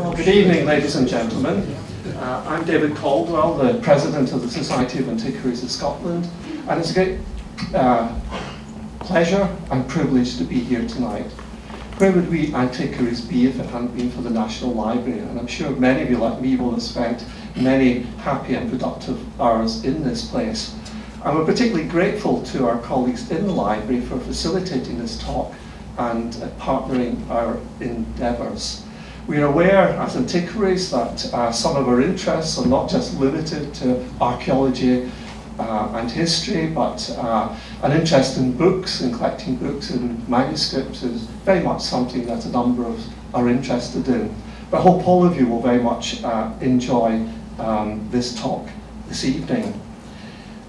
Well, good evening, ladies and gentlemen. Uh, I'm David Caldwell, the President of the Society of Antiquaries of Scotland, and it's a great uh, pleasure and privilege to be here tonight. Where would we antiquaries be if it hadn't been for the National Library? And I'm sure many of you, like me, will have spent many happy and productive hours in this place. And we're particularly grateful to our colleagues in the library for facilitating this talk and uh, partnering our endeavours. We are aware as antiquaries that uh, some of our interests are not just limited to archaeology uh, and history, but uh, an interest in books and collecting books and manuscripts is very much something that a number of us are interested in. But I hope all of you will very much uh, enjoy um, this talk this evening.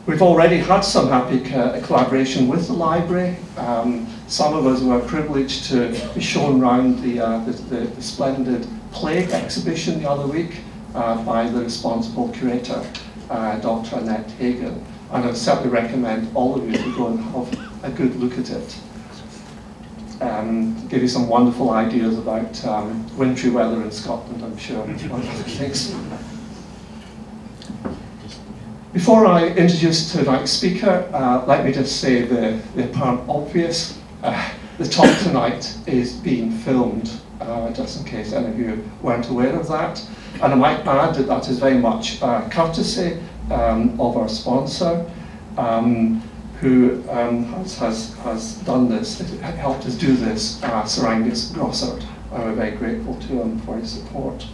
We've already had some happy co collaboration with the library. Um, some of us were privileged to be shown around the, uh, the, the, the, splendid plague exhibition the other week uh, by the responsible curator, uh, Dr. Annette Hagan. And I would certainly recommend all of you to go and have a good look at it. Um, give you some wonderful ideas about um, wintry weather in Scotland, I'm sure. Before I introduce tonight's speaker, uh, let me just say the, the apparent obvious. Uh, the talk tonight is being filmed, uh, just in case any of you weren't aware of that. And I might add that that is very much courtesy um, of our sponsor, um, who um, has, has, has done this, helped us do this, uh, Sir Angus Grossart. And we're very grateful to him for his support.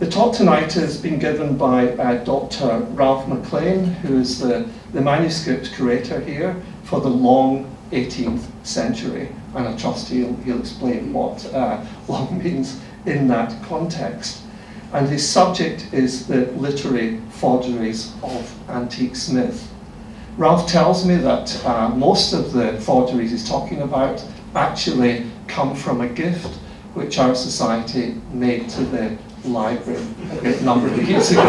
The talk tonight has been given by uh, Dr. Ralph McLean, who is the, the manuscript curator here for the long 18th century, and I trust he'll, he'll explain what uh, long means in that context. And his subject is the literary forgeries of Antique Smith. Ralph tells me that uh, most of the forgeries he's talking about actually come from a gift which our society made to the library a great number of years ago.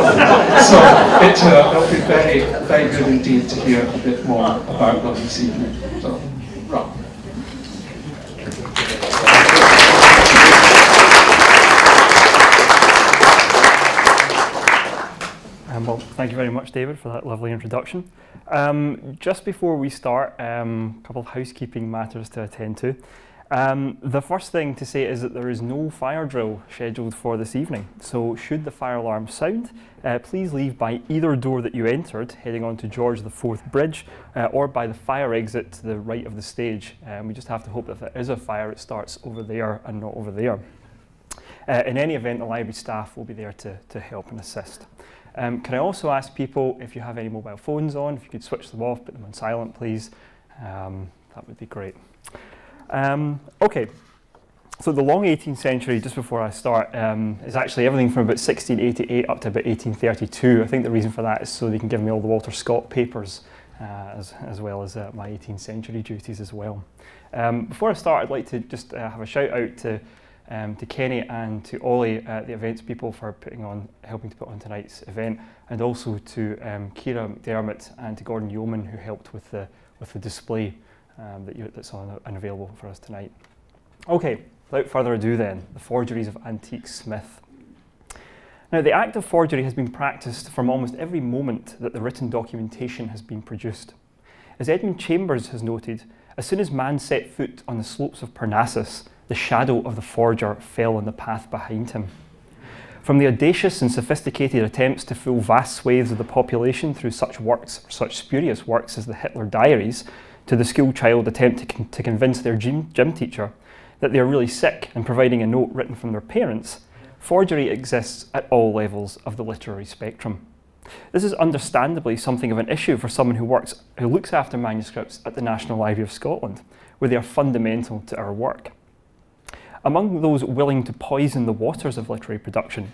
so it, uh, it'll be very, very good indeed to hear a bit more about them this evening. So. Um, well, thank you very much, David, for that lovely introduction. Um, just before we start, um, a couple of housekeeping matters to attend to. Um, the first thing to say is that there is no fire drill scheduled for this evening. So should the fire alarm sound, uh, please leave by either door that you entered, heading on to George IV Bridge, uh, or by the fire exit to the right of the stage. Um, we just have to hope that if there is a fire, it starts over there and not over there. Uh, in any event, the library staff will be there to, to help and assist. Um, can I also ask people if you have any mobile phones on, if you could switch them off, put them on silent, please. Um, that would be great. Um, okay, so the long 18th century, just before I start, um, is actually everything from about 1688 up to about 1832. I think the reason for that is so they can give me all the Walter Scott papers, uh, as, as well as uh, my 18th century duties as well. Um, before I start, I'd like to just uh, have a shout out to um, to Kenny and to Ollie, the events people, for putting on, helping to put on tonight's event, and also to um, Kira McDermott and to Gordon Yeoman who helped with the with the display um, that you, that's on and available for us tonight. Okay, without further ado then, the forgeries of Antique Smith. Now, the act of forgery has been practiced from almost every moment that the written documentation has been produced. As Edmund Chambers has noted, as soon as man set foot on the slopes of Parnassus, the shadow of the forger fell on the path behind him. From the audacious and sophisticated attempts to fool vast swathes of the population through such works, such spurious works as the Hitler Diaries, to the school child attempt to, con to convince their gym, gym teacher that they are really sick and providing a note written from their parents, forgery exists at all levels of the literary spectrum. This is understandably something of an issue for someone who works who looks after manuscripts at the National Library of Scotland, where they are fundamental to our work. Among those willing to poison the waters of literary production,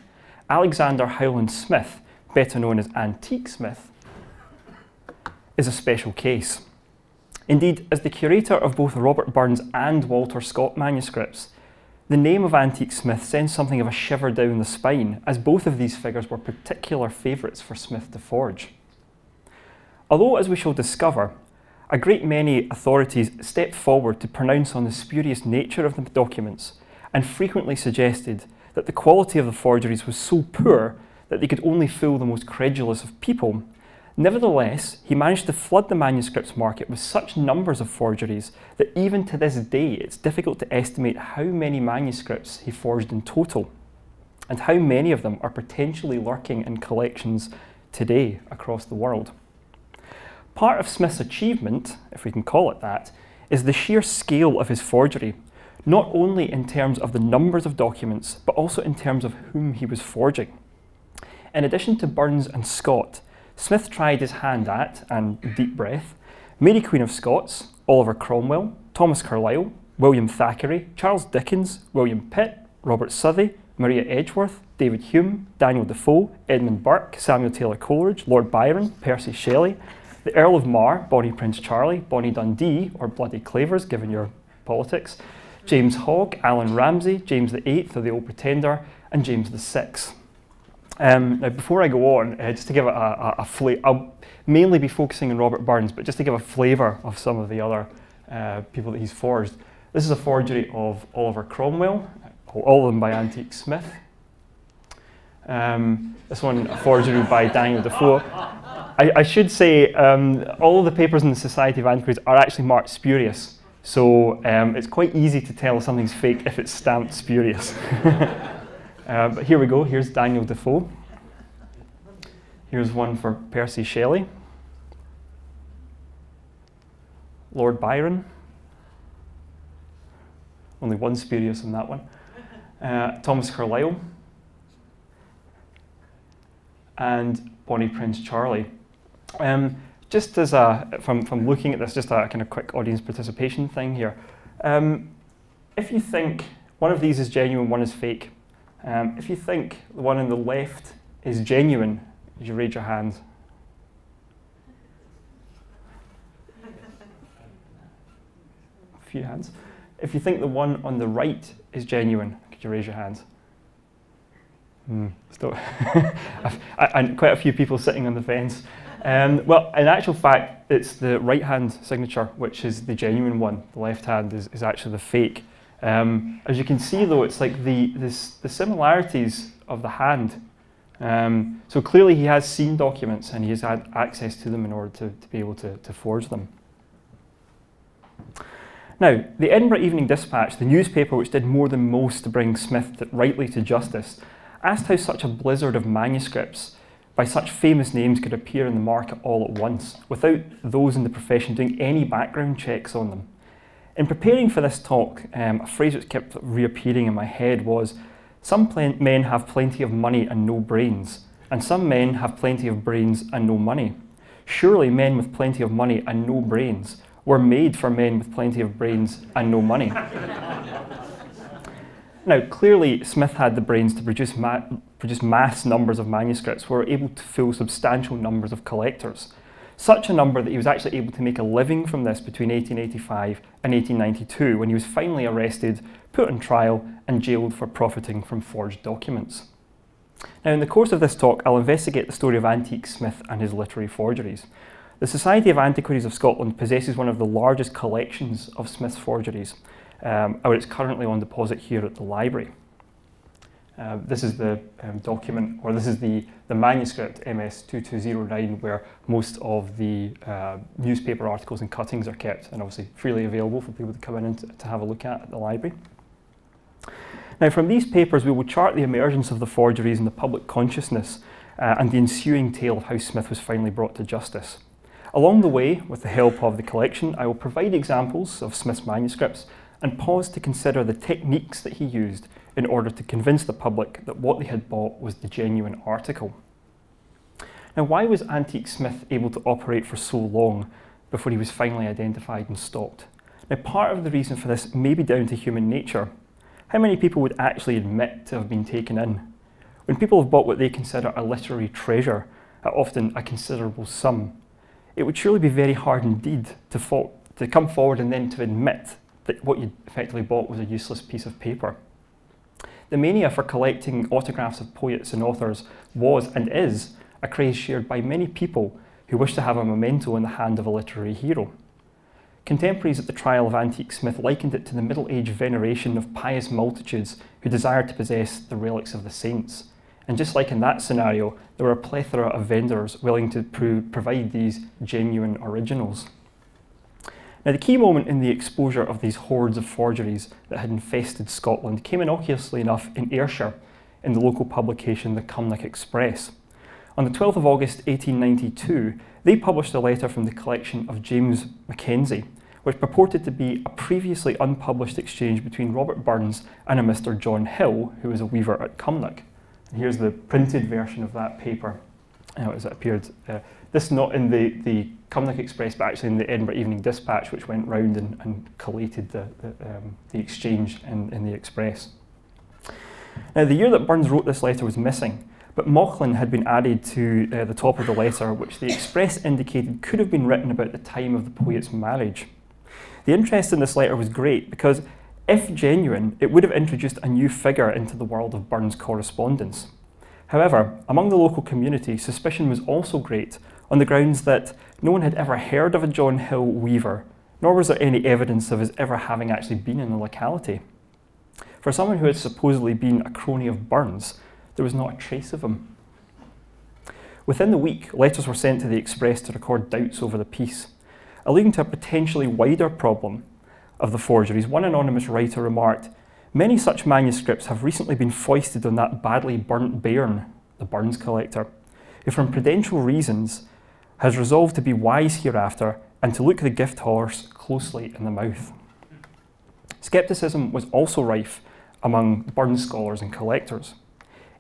Alexander Howland Smith, better known as Antique Smith, is a special case. Indeed, as the curator of both Robert Burns and Walter Scott manuscripts, the name of Antique Smith sends something of a shiver down the spine, as both of these figures were particular favourites for Smith to forge. Although, as we shall discover, a great many authorities stepped forward to pronounce on the spurious nature of the documents and frequently suggested that the quality of the forgeries was so poor that they could only fool the most credulous of people. Nevertheless, he managed to flood the manuscripts market with such numbers of forgeries that even to this day it's difficult to estimate how many manuscripts he forged in total and how many of them are potentially lurking in collections today across the world. Part of Smith's achievement, if we can call it that, is the sheer scale of his forgery, not only in terms of the numbers of documents, but also in terms of whom he was forging. In addition to Burns and Scott, Smith tried his hand at, and deep breath, Mary Queen of Scots, Oliver Cromwell, Thomas Carlyle, William Thackeray, Charles Dickens, William Pitt, Robert Southey, Maria Edgeworth, David Hume, Daniel Defoe, Edmund Burke, Samuel Taylor Coleridge, Lord Byron, Percy Shelley, the Earl of Mar, Bonnie Prince Charlie, Bonnie Dundee, or Bloody Clavers, given your politics, James Hogg, Allan Ramsay, James VIII, or the Old Pretender, and James VI. Um, now, before I go on, uh, just to give a, a, a flavor, I'll mainly be focusing on Robert Burns, but just to give a flavour of some of the other uh, people that he's forged. This is a forgery of Oliver Cromwell, all of them by Antique Smith. Um, this one, a forgery by Daniel Defoe. I, I should say, um, all of the papers in the Society of Antiquaries are actually marked spurious. So um, it's quite easy to tell something's fake if it's stamped spurious. uh, but here we go. Here's Daniel Defoe. Here's one for Percy Shelley. Lord Byron. Only one spurious in that one. Uh, Thomas Carlyle. And Bonnie Prince Charlie. Um, just as a, from, from looking at this, just a kind of quick audience participation thing here. Um, if you think one of these is genuine, one is fake, um, if you think the one on the left is genuine, you raise your hand? A few hands. If you think the one on the right is genuine, could you raise your hands? Hmm, still, and quite a few people sitting on the fence. Um, well, in actual fact, it's the right hand signature which is the genuine one. The left hand is, is actually the fake. Um, as you can see, though, it's like the, this, the similarities of the hand. Um, so clearly, he has seen documents and he has had access to them in order to, to be able to, to forge them. Now, the Edinburgh Evening Dispatch, the newspaper which did more than most to bring Smith to, rightly to justice, asked how such a blizzard of manuscripts by such famous names could appear in the market all at once, without those in the profession doing any background checks on them. In preparing for this talk, um, a phrase which kept reappearing in my head was Some men have plenty of money and no brains, and some men have plenty of brains and no money. Surely men with plenty of money and no brains were made for men with plenty of brains and no money. Now, clearly, Smith had the brains to produce, ma produce mass numbers of manuscripts, were able to fill substantial numbers of collectors. Such a number that he was actually able to make a living from this between 1885 and 1892, when he was finally arrested, put on trial, and jailed for profiting from forged documents. Now, in the course of this talk, I'll investigate the story of Antique Smith and his literary forgeries. The Society of Antiquaries of Scotland possesses one of the largest collections of Smith's forgeries, um, or it's currently on deposit here at the library. Uh, this is the um, document, or this is the, the manuscript MS2209, where most of the uh, newspaper articles and cuttings are kept, and obviously freely available for people to come in and to, to have a look at at the library. Now, from these papers, we will chart the emergence of the forgeries in the public consciousness uh, and the ensuing tale of how Smith was finally brought to justice. Along the way, with the help of the collection, I will provide examples of Smith's manuscripts and pause to consider the techniques that he used in order to convince the public that what they had bought was the genuine article. Now, why was Antique Smith able to operate for so long before he was finally identified and stopped? Now, part of the reason for this may be down to human nature. How many people would actually admit to have been taken in? When people have bought what they consider a literary treasure at often a considerable sum, it would surely be very hard indeed to, to come forward and then to admit that what you effectively bought was a useless piece of paper. The mania for collecting autographs of poets and authors was and is a craze shared by many people who wish to have a memento in the hand of a literary hero. contemporaries at the trial of Antique Smith likened it to the Middle Age veneration of pious multitudes who desired to possess the relics of the saints. And just like in that scenario, there were a plethora of vendors willing to pro provide these genuine originals. Now, the key moment in the exposure of these hordes of forgeries that had infested Scotland came innocuously enough in Ayrshire in the local publication The Cumnock Express. On the 12th of August 1892, they published a letter from the collection of James Mackenzie, which purported to be a previously unpublished exchange between Robert Burns and a Mr. John Hill, who was a weaver at Cumnock. And here's the printed version of that paper as it appeared. Uh, this not in the, the Cumnock Express, but actually in the Edinburgh Evening Dispatch, which went round and, and collated the, the, um, the exchange in, in the Express. Now, the year that Burns wrote this letter was missing, but Mauchline had been added to uh, the top of the letter, which the Express indicated could have been written about the time of the poet's marriage. The interest in this letter was great because, if genuine, it would have introduced a new figure into the world of Burns' correspondence. However, among the local community, suspicion was also great on the grounds that no one had ever heard of a John Hill weaver, nor was there any evidence of his ever having actually been in the locality. For someone who had supposedly been a crony of Burns, there was not a trace of him. Within the week, letters were sent to the Express to record doubts over the piece. Alluding to a potentially wider problem of the forgeries, one anonymous writer remarked, Many such manuscripts have recently been foisted on that badly burnt bairn, the Burns collector, who from prudential reasons has resolved to be wise hereafter and to look the gift horse closely in the mouth. Scepticism was also rife among Burns scholars and collectors.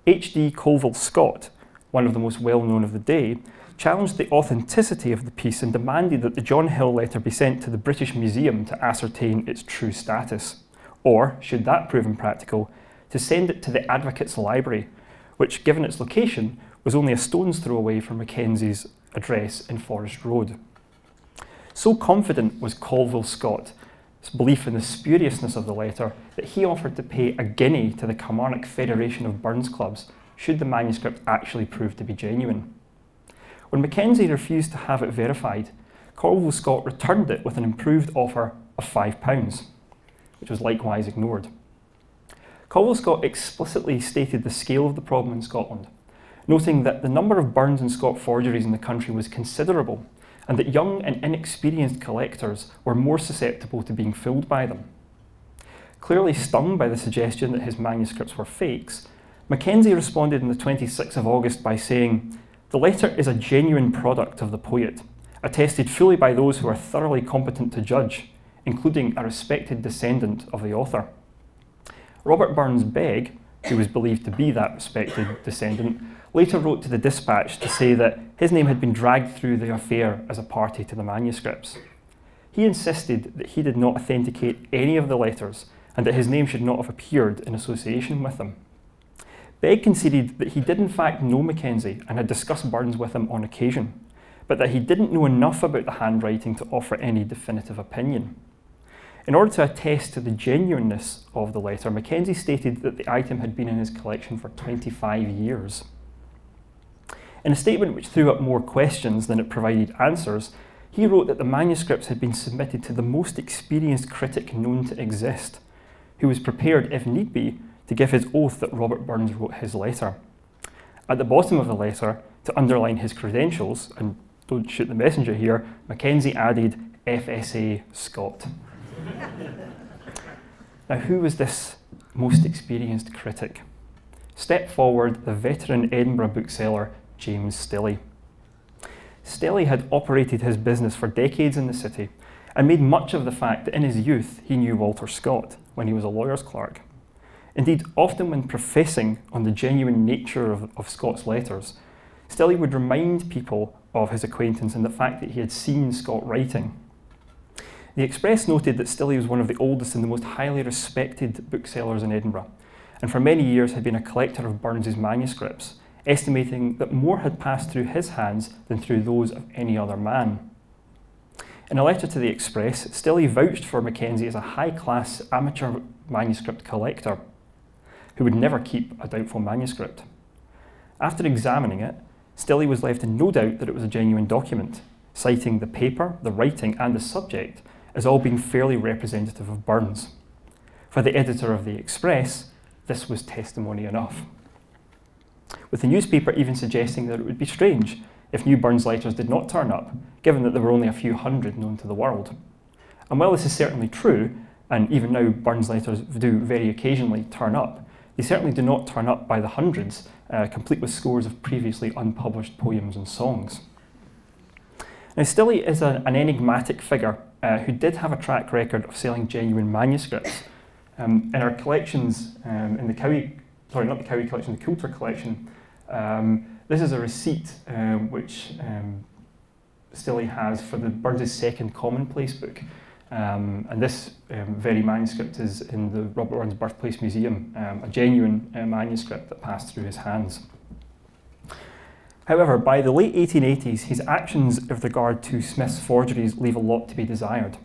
H.D. Colville Scott, one of the most well known of the day, challenged the authenticity of the piece and demanded that the John Hill letter be sent to the British Museum to ascertain its true status, or, should that prove impractical, to send it to the Advocates Library, which, given its location, was only a stone's throw away from Mackenzie's address in Forest Road. So confident was Colville Scott belief in the spuriousness of the letter that he offered to pay a guinea to the Kilmarnock Federation of Burns Clubs should the manuscript actually prove to be genuine. When Mackenzie refused to have it verified, Colville Scott returned it with an improved offer of £5, which was likewise ignored. Colville Scott explicitly stated the scale of the problem in Scotland, noting that the number of Burns and Scott forgeries in the country was considerable, and that young and inexperienced collectors were more susceptible to being fooled by them. Clearly stung by the suggestion that his manuscripts were fakes, Mackenzie responded on the 26th of August by saying, The letter is a genuine product of the poet, attested fully by those who are thoroughly competent to judge, including a respected descendant of the author. Robert Burns Begg, who was believed to be that respected descendant, later wrote to the Dispatch to say that his name had been dragged through the affair as a party to the manuscripts. He insisted that he did not authenticate any of the letters and that his name should not have appeared in association with them. Begg conceded that he did in fact know Mackenzie and had discussed Burns with him on occasion, but that he didn't know enough about the handwriting to offer any definitive opinion. In order to attest to the genuineness of the letter, Mackenzie stated that the item had been in his collection for 25 years. In a statement which threw up more questions than it provided answers, he wrote that the manuscripts had been submitted to the most experienced critic known to exist, who was prepared, if need be, to give his oath that Robert Burns wrote his letter. At the bottom of the letter, to underline his credentials, and don't shoot the messenger here, Mackenzie added FSA Scot. now, who was this most experienced critic? Step forward the veteran Edinburgh bookseller James Stillie. Stillie had operated his business for decades in the city and made much of the fact that in his youth he knew Walter Scott when he was a lawyer's clerk. Indeed, often when professing on the genuine nature of, of Scott's letters, Stillie would remind people of his acquaintance and the fact that he had seen Scott writing. The Express noted that Stillie was one of the oldest and the most highly respected booksellers in Edinburgh, and for many years had been a collector of Burns's manuscripts, estimating that more had passed through his hands than through those of any other man. In a letter to the Express, Stillie vouched for Mackenzie as a high-class amateur manuscript collector who would never keep a doubtful manuscript. After examining it, Stillie was left in no doubt that it was a genuine document, citing the paper, the writing and the subject as all being fairly representative of Burns. For the editor of The Express, this was testimony enough. With the newspaper even suggesting that it would be strange if new Burns letters did not turn up, given that there were only a few hundred known to the world. And while this is certainly true, and even now Burns letters do very occasionally turn up, they certainly do not turn up by the hundreds, uh, complete with scores of previously unpublished poems and songs. Now, Stillie is a, an enigmatic figure uh, who did have a track record of selling genuine manuscripts. Um, in our collections, um, in the Cowie, sorry, not the Cowie collection, the Coulter collection, um, this is a receipt um, which um, has for the Burns' second commonplace book. Um, and this um, very manuscript is in the Robert Burns Birthplace Museum, um, a genuine uh, manuscript that passed through his hands. However, by the late 1880s, his actions with regard to Smith's forgeries leave a lot to be desired.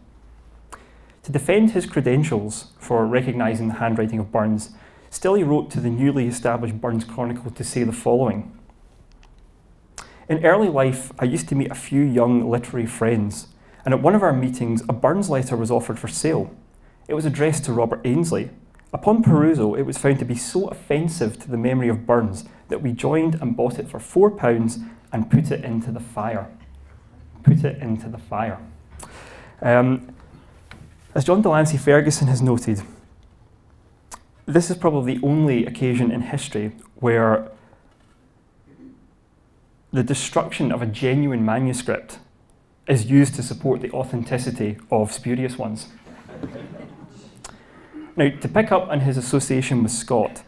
To defend his credentials for recognising the handwriting of Burns, Stillie wrote to the newly established Burns Chronicle to say the following. In early life, I used to meet a few young literary friends and at one of our meetings, a Burns letter was offered for sale. It was addressed to Robert Ainslie. Upon perusal, it was found to be so offensive to the memory of Burns that we joined and bought it for £4 and put it into the fire. Put it into the fire. Um, as John Delancey Ferguson has noted, this is probably the only occasion in history where the destruction of a genuine manuscript is used to support the authenticity of spurious ones. now, to pick up on his association with Scott,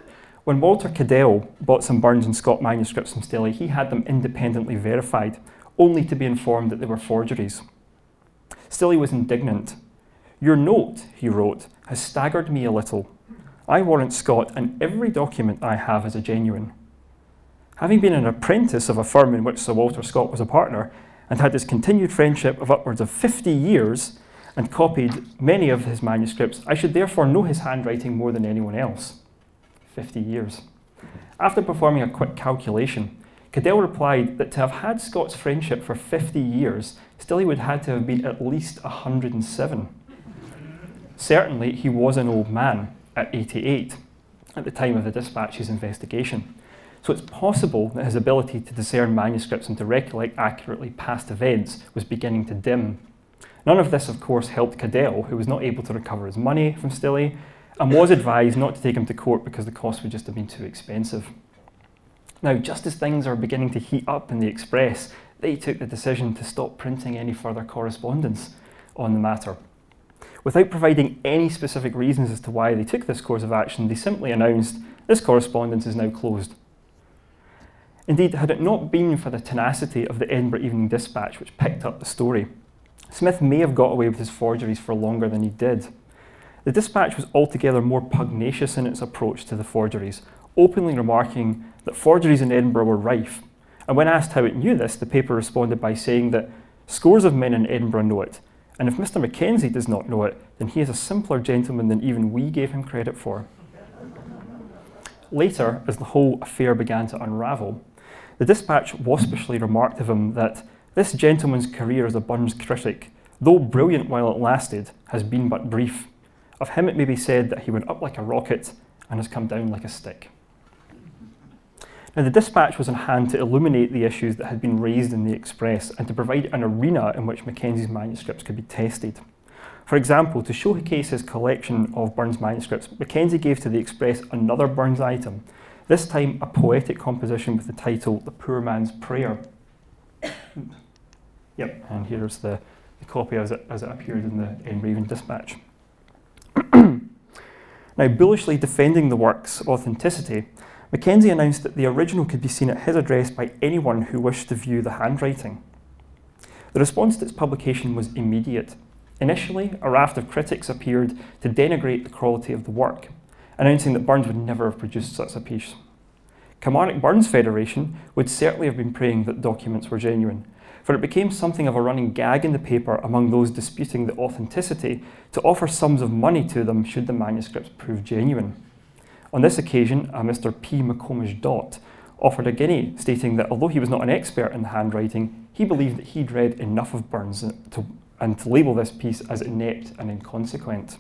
when Walter Cadell bought some Burns and Scott manuscripts from Stillie, he had them independently verified, only to be informed that they were forgeries. Stillie was indignant. Your note, he wrote, has staggered me a little. I warrant Scott and every document I have as a genuine. Having been an apprentice of a firm in which Sir Walter Scott was a partner, and had his continued friendship of upwards of 50 years and copied many of his manuscripts, I should therefore know his handwriting more than anyone else. 50 years. After performing a quick calculation, Cadell replied that to have had Scott's friendship for 50 years, Stillie would have had to have been at least 107. Certainly, he was an old man at 88 at the time of the dispatch's investigation. So it's possible that his ability to discern manuscripts and to recollect accurately past events was beginning to dim. None of this, of course, helped Cadell, who was not able to recover his money from Stillie, and was advised not to take him to court because the cost would just have been too expensive. Now, just as things are beginning to heat up in the Express, they took the decision to stop printing any further correspondence on the matter. Without providing any specific reasons as to why they took this course of action, they simply announced this correspondence is now closed. Indeed, had it not been for the tenacity of the Edinburgh Evening Dispatch, which picked up the story, Smith may have got away with his forgeries for longer than he did. The Dispatch was altogether more pugnacious in its approach to the forgeries, openly remarking that forgeries in Edinburgh were rife. And when asked how it knew this, the paper responded by saying that scores of men in Edinburgh know it, and if Mr. Mackenzie does not know it, then he is a simpler gentleman than even we gave him credit for. Later, as the whole affair began to unravel, the dispatch waspishly remarked of him that this gentleman's career as a Burns critic, though brilliant while it lasted, has been but brief. Of him it may be said that he went up like a rocket and has come down like a stick. Now, the dispatch was in hand to illuminate the issues that had been raised in the Express and to provide an arena in which Mackenzie's manuscripts could be tested. For example, to showcase his collection of Burns manuscripts, Mackenzie gave to the Express another Burns item, this time, a poetic composition with the title The Poor Man's Prayer. yep, and here's the, the copy as it, as it appeared in the in Enraven Dispatch. now, bullishly defending the work's authenticity, Mackenzie announced that the original could be seen at his address by anyone who wished to view the handwriting. The response to its publication was immediate. Initially, a raft of critics appeared to denigrate the quality of the work, announcing that Burns would never have produced such a piece. Kilmarnock Burns Federation would certainly have been praying that documents were genuine, for it became something of a running gag in the paper among those disputing the authenticity to offer sums of money to them should the manuscripts prove genuine. On this occasion, a Mr. P. McComish Dot offered a guinea, stating that although he was not an expert in handwriting, he believed that he'd read enough of Burns to and to label this piece as inept and inconsequent.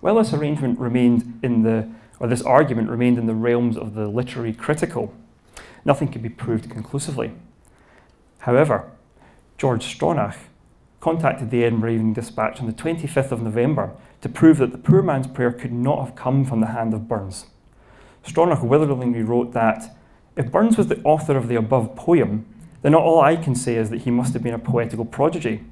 While this arrangement remained in the, or this argument remained in the realms of the literary critical, nothing could be proved conclusively. However, George Stronach contacted the Edinburgh Evening Dispatch on the 25th of November to prove that the poor man's prayer could not have come from the hand of Burns. Stronach witheringly wrote that if Burns was the author of the above poem, then all I can say is that he must have been a poetical prodigy.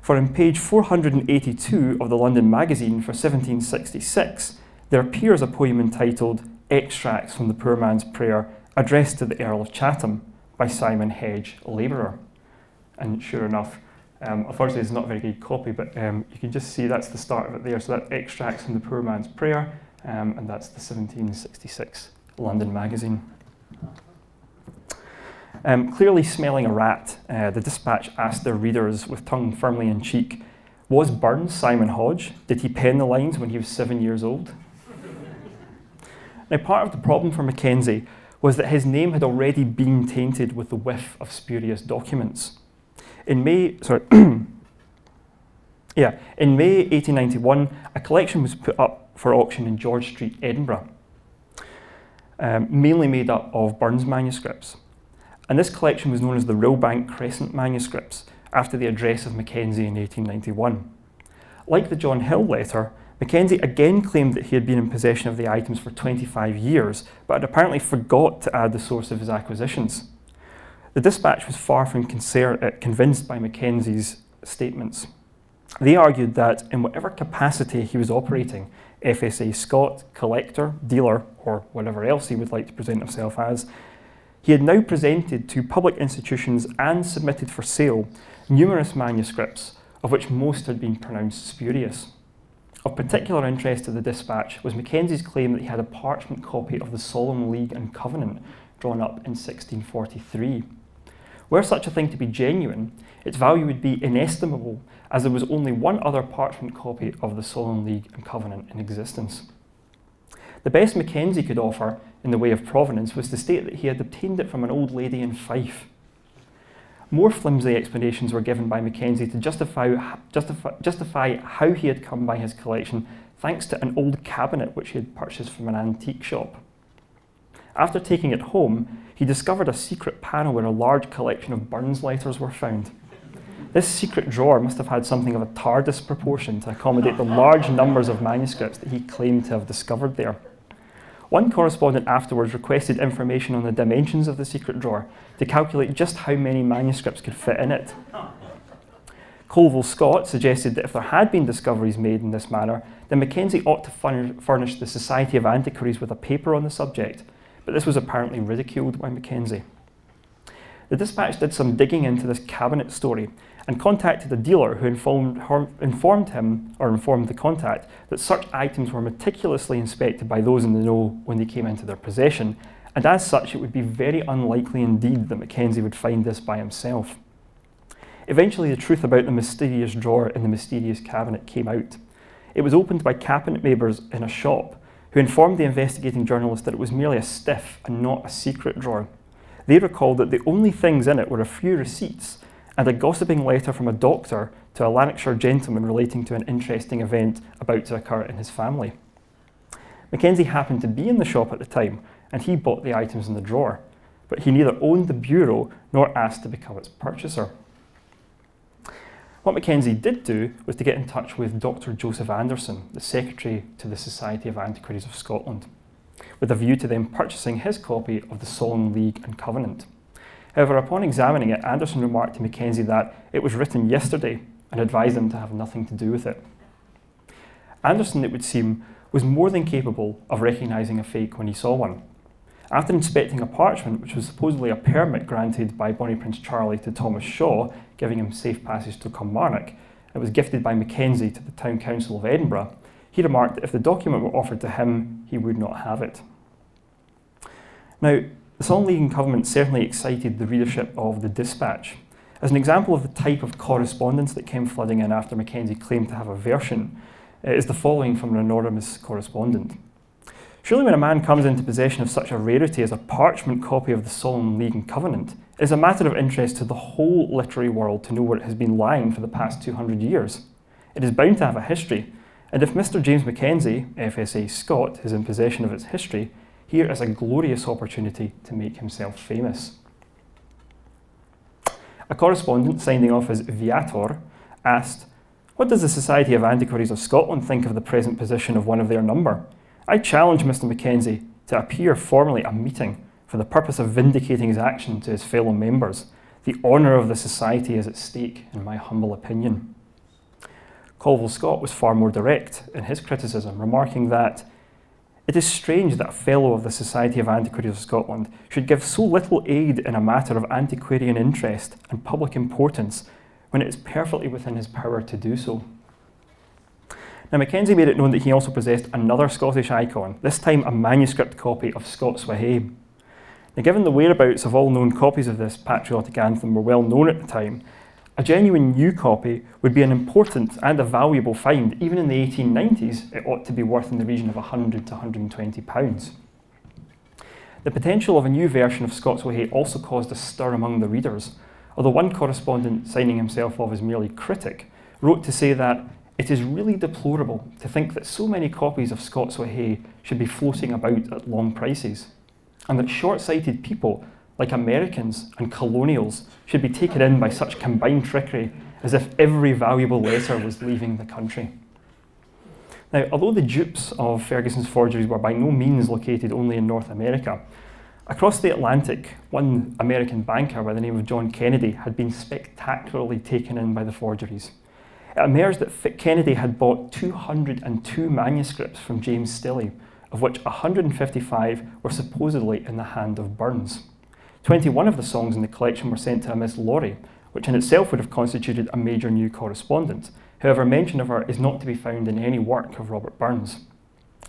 For in page 482 of the London Magazine for 1766, there appears a poem entitled Extracts from the Poor Man's Prayer, addressed to the Earl of Chatham by Simon Hedge, labourer. And sure enough, um, unfortunately, it's not a very good copy, but um, you can just see that's the start of it there. So that extracts from the Poor Man's Prayer, um, and that's the 1766 London Magazine. Um, clearly smelling a rat, uh, the dispatch asked their readers with tongue firmly in cheek, was Burns Simon Hodge? Did he pen the lines when he was seven years old? now, part of the problem for Mackenzie was that his name had already been tainted with the whiff of spurious documents. In May, sorry, yeah, in May 1891, a collection was put up for auction in George Street, Edinburgh, um, mainly made up of Burns manuscripts. And this collection was known as the Rillbank Crescent manuscripts, after the address of Mackenzie in 1891. Like the John Hill letter, Mackenzie again claimed that he had been in possession of the items for 25 years, but had apparently forgot to add the source of his acquisitions. The dispatch was far from uh, convinced by Mackenzie's statements. They argued that in whatever capacity he was operating, FSA Scot, collector, dealer, or whatever else he would like to present himself as, he had now presented to public institutions and submitted for sale numerous manuscripts, of which most had been pronounced spurious. Of particular interest to the dispatch was Mackenzie's claim that he had a parchment copy of the Solemn League and Covenant drawn up in 1643. Were such a thing to be genuine, its value would be inestimable, as there was only one other parchment copy of the Solemn League and Covenant in existence. The best Mackenzie could offer in the way of provenance was to state that he had obtained it from an old lady in Fife, more flimsy explanations were given by Mackenzie to justify, justify, justify how he had come by his collection thanks to an old cabinet which he had purchased from an antique shop. After taking it home, he discovered a secret panel where a large collection of Burns letters were found. This secret drawer must have had something of a TARDIS proportion to accommodate the large numbers of manuscripts that he claimed to have discovered there. One correspondent afterwards requested information on the dimensions of the secret drawer to calculate just how many manuscripts could fit in it. Colville Scott suggested that if there had been discoveries made in this manner, then Mackenzie ought to furnish the Society of Antiquaries with a paper on the subject, but this was apparently ridiculed by Mackenzie. The dispatch did some digging into this cabinet story and contacted a dealer who informed, informed him, or informed the contact, that such items were meticulously inspected by those in the know when they came into their possession, and as such it would be very unlikely indeed that Mackenzie would find this by himself. Eventually the truth about the mysterious drawer in the mysterious cabinet came out. It was opened by cabinet makers in a shop, who informed the investigating journalist that it was merely a stiff and not a secret drawer. They recalled that the only things in it were a few receipts and a gossiping letter from a doctor to a Lanarkshire gentleman relating to an interesting event about to occur in his family. Mackenzie happened to be in the shop at the time, and he bought the items in the drawer, but he neither owned the bureau nor asked to become its purchaser. What Mackenzie did do was to get in touch with Dr. Joseph Anderson, the secretary to the Society of Antiquaries of Scotland, with a view to them purchasing his copy of the Solemn League and Covenant. However, upon examining it, Anderson remarked to Mackenzie that it was written yesterday and advised him to have nothing to do with it. Anderson, it would seem, was more than capable of recognising a fake when he saw one. After inspecting a parchment, which was supposedly a permit granted by Bonnie Prince Charlie to Thomas Shaw, giving him safe passage to Kilmarnock, it was gifted by Mackenzie to the Town Council of Edinburgh, he remarked that if the document were offered to him, he would not have it. Now, the Solemn League and Covenant certainly excited the readership of the Dispatch. As an example of the type of correspondence that came flooding in after Mackenzie claimed to have a version, is the following from an anonymous correspondent. Surely when a man comes into possession of such a rarity as a parchment copy of the Solemn League and Covenant, It is a matter of interest to the whole literary world to know where it has been lying for the past 200 years. It is bound to have a history, and if Mr. James Mackenzie, FSA Scot, is in possession of its history, here is a glorious opportunity to make himself famous. A correspondent signing off as Viator asked, What does the Society of Antiquaries of Scotland think of the present position of one of their number? I challenge Mr. Mackenzie to appear formally at a meeting for the purpose of vindicating his action to his fellow members. The honour of the Society is at stake, in my humble opinion. Colville Scott was far more direct in his criticism, remarking that it is strange that a fellow of the Society of Antiquaries of Scotland should give so little aid in a matter of antiquarian interest and public importance when it is perfectly within his power to do so. Now, Mackenzie made it known that he also possessed another Scottish icon, this time a manuscript copy of Scots Hae. Now, given the whereabouts of all known copies of this patriotic anthem were well known at the time, a genuine new copy would be an important and a valuable find. Even in the 1890s, it ought to be worth in the region of 100 to 120 pounds. The potential of a new version of Scots Hae also caused a stir among the readers, although one correspondent, signing himself off as merely critic, wrote to say that it is really deplorable to think that so many copies of Scots Hae should be floating about at long prices, and that short-sighted people like Americans and colonials, should be taken in by such combined trickery as if every valuable letter was leaving the country. Now, although the dupes of Ferguson's forgeries were by no means located only in North America, across the Atlantic, one American banker by the name of John Kennedy had been spectacularly taken in by the forgeries. It emerged that Kennedy had bought 202 manuscripts from James Stillie, of which 155 were supposedly in the hand of Burns. 21 of the songs in the collection were sent to a Miss Laurie, which in itself would have constituted a major new correspondent. However, mention of her is not to be found in any work of Robert Burns.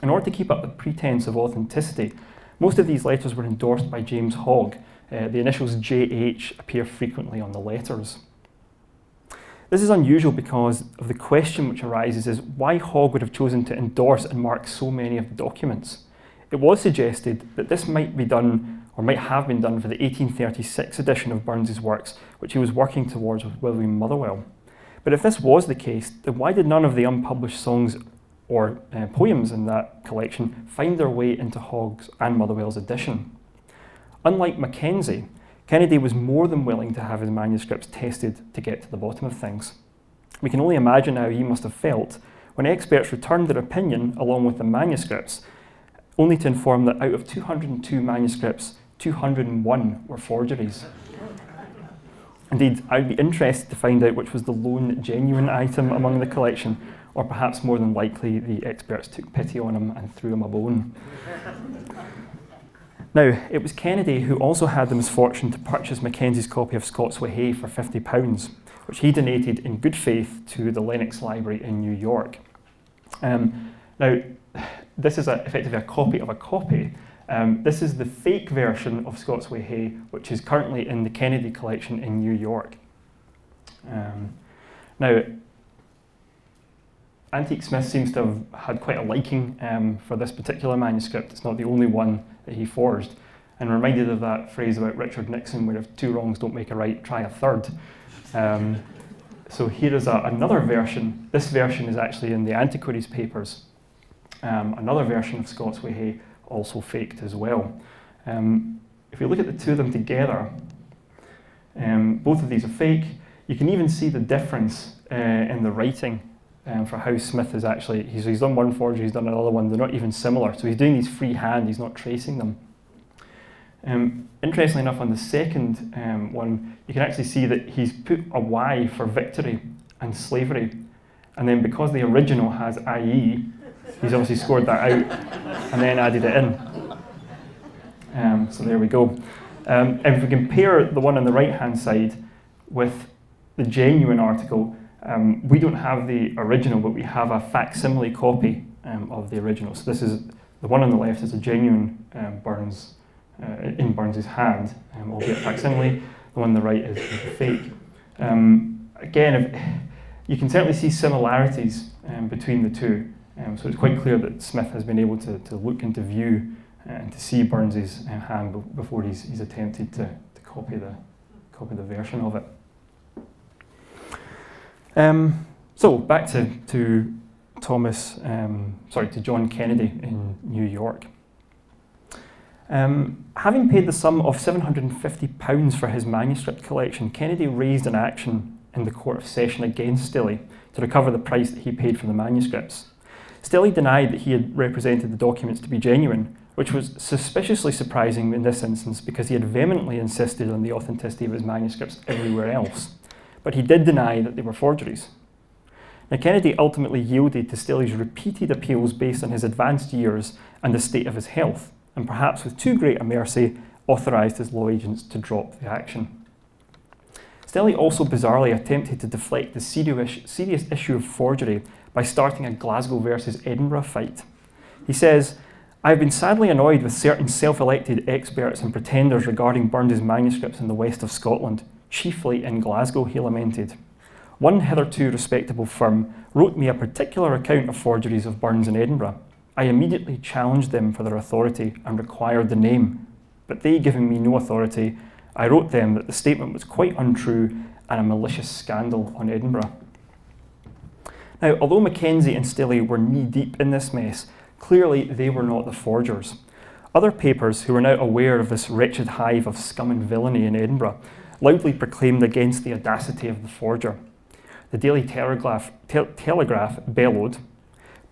In order to keep up the pretense of authenticity, most of these letters were endorsed by James Hogg. Uh, the initials JH appear frequently on the letters. This is unusual because of the question which arises is why Hogg would have chosen to endorse and mark so many of the documents. It was suggested that this might be done or might have been done for the 1836 edition of Burns's works, which he was working towards with William Motherwell. But if this was the case, then why did none of the unpublished songs or uh, poems in that collection find their way into Hogg's and Motherwell's edition? Unlike Mackenzie, Kennedy was more than willing to have his manuscripts tested to get to the bottom of things. We can only imagine how he must have felt when experts returned their opinion along with the manuscripts, only to inform that out of 202 manuscripts, 201 were forgeries. Indeed, I'd be interested to find out which was the lone genuine item among the collection, or perhaps more than likely the experts took pity on him and threw him a bone. Now, it was Kennedy who also had the misfortune to purchase Mackenzie's copy of Scots Wha Hae for £50, which he donated in good faith to the Lenox Library in New York. Um, now, this is a, effectively a copy of a copy, um, this is the fake version of Scots Wha Hae, which is currently in the Kennedy collection in New York. Um, now, Antique Smith seems to have had quite a liking um, for this particular manuscript. It's not the only one that he forged. And reminded of that phrase about Richard Nixon, where if two wrongs don't make a right, try a third. Um, so here is a, another version. This version is actually in the Antiquaries papers. Um, another version of Scots Wha Hae also faked as well. Um, if you look at the two of them together, um, both of these are fake. You can even see the difference uh, in the writing um, for how Smith is actually, he's, he's done one forgery, he's done another one, they're not even similar. So he's doing these freehand, he's not tracing them. Um, interestingly enough, on the second um, one, you can actually see that he's put a Y for victory and slavery. And then because the original has IE, he's obviously scored that out and then added it in. Um, so there we go. Um, if we compare the one on the right hand side with the genuine article, um, we don't have the original, but we have a facsimile copy um, of the original. So this is the one on the left is a genuine um, Burns uh, in Burns's hand, um, albeit facsimile. The one on the right is, fake. again, if, you can certainly see similarities between the two. Um, so it's quite clear that Smith has been able to, to look into view uh, and to see Burns's uh, hand before he's, he's attempted to, to copy the, copy the version of it. Um, so back to, to Thomas, um, sorry, to John Kennedy in New York. Um, having paid the sum of £750 for his manuscript collection, Kennedy raised an action in the Court of Session against Stillie to recover the price that he paid for the manuscripts. Stillie denied that he had represented the documents to be genuine, which was suspiciously surprising in this instance because he had vehemently insisted on the authenticity of his manuscripts everywhere else. But he did deny that they were forgeries. Now, Kennedy ultimately yielded to Stillie's repeated appeals based on his advanced years and the state of his health, and perhaps with too great a mercy, authorised his law agents to drop the action. Stillie also bizarrely attempted to deflect the serious issue of forgery by starting a Glasgow versus Edinburgh fight. He says, I have been sadly annoyed with certain self elected experts and pretenders regarding Burns's manuscripts in the west of Scotland, chiefly in Glasgow, he lamented. One hitherto respectable firm wrote me a particular account of forgeries of Burns in Edinburgh. I immediately challenged them for their authority and required the name, but they giving me no authority, I wrote them that the statement was quite untrue and a malicious scandal on Edinburgh. Now, although Mackenzie and Stillie were knee deep in this mess, clearly they were not the forgers. Other papers who were now aware of this wretched hive of scum and villainy in Edinburgh loudly proclaimed against the audacity of the forger. The Daily Telegraph, te Telegraph bellowed,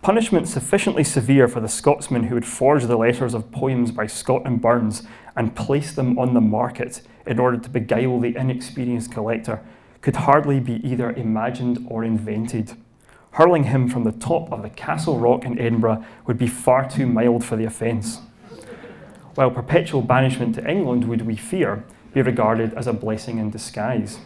Punishment sufficiently severe for the Scotsman who would forge the letters of poems by Scott and Burns and place them on the market in order to beguile the inexperienced collector could hardly be either imagined or invented. Hurling him from the top of the Castle Rock in Edinburgh would be far too mild for the offence. While perpetual banishment to England would, we fear, be regarded as a blessing in disguise.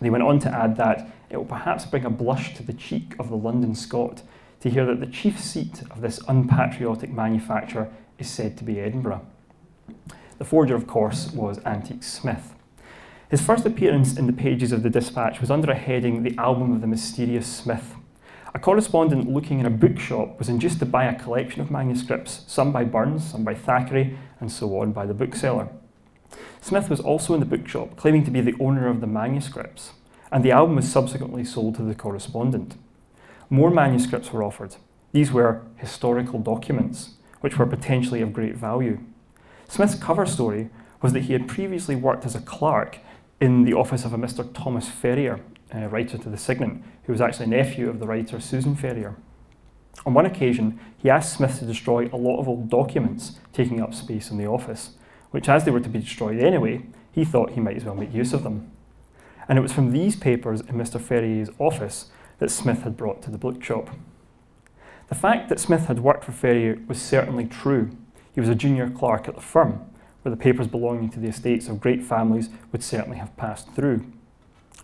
They went on to add that it will perhaps bring a blush to the cheek of the London Scot to hear that the chief seat of this unpatriotic manufacture is said to be Edinburgh. The forger, of course, was Antique Smith. His first appearance in the pages of the dispatch was under a heading The Album of the Mysterious Smith. A correspondent looking in a bookshop was induced to buy a collection of manuscripts, some by Burns, some by Thackeray, and so on by the bookseller. Smith was also in the bookshop, claiming to be the owner of the manuscripts, and the album was subsequently sold to the correspondent more manuscripts were offered. These were historical documents, which were potentially of great value. Smith's cover story was that he had previously worked as a clerk in the office of a Mr. Thomas Ferrier, writer to the Signet, who was actually a nephew of the writer Susan Ferrier. On one occasion, he asked Smith to destroy a lot of old documents taking up space in the office, which, as they were to be destroyed anyway, he thought he might as well make use of them. And it was from these papers in Mr. Ferrier's office that Smith had brought to the bookshop. The fact that Smith had worked for Ferrier was certainly true. He was a junior clerk at the firm, where the papers belonging to the estates of great families would certainly have passed through.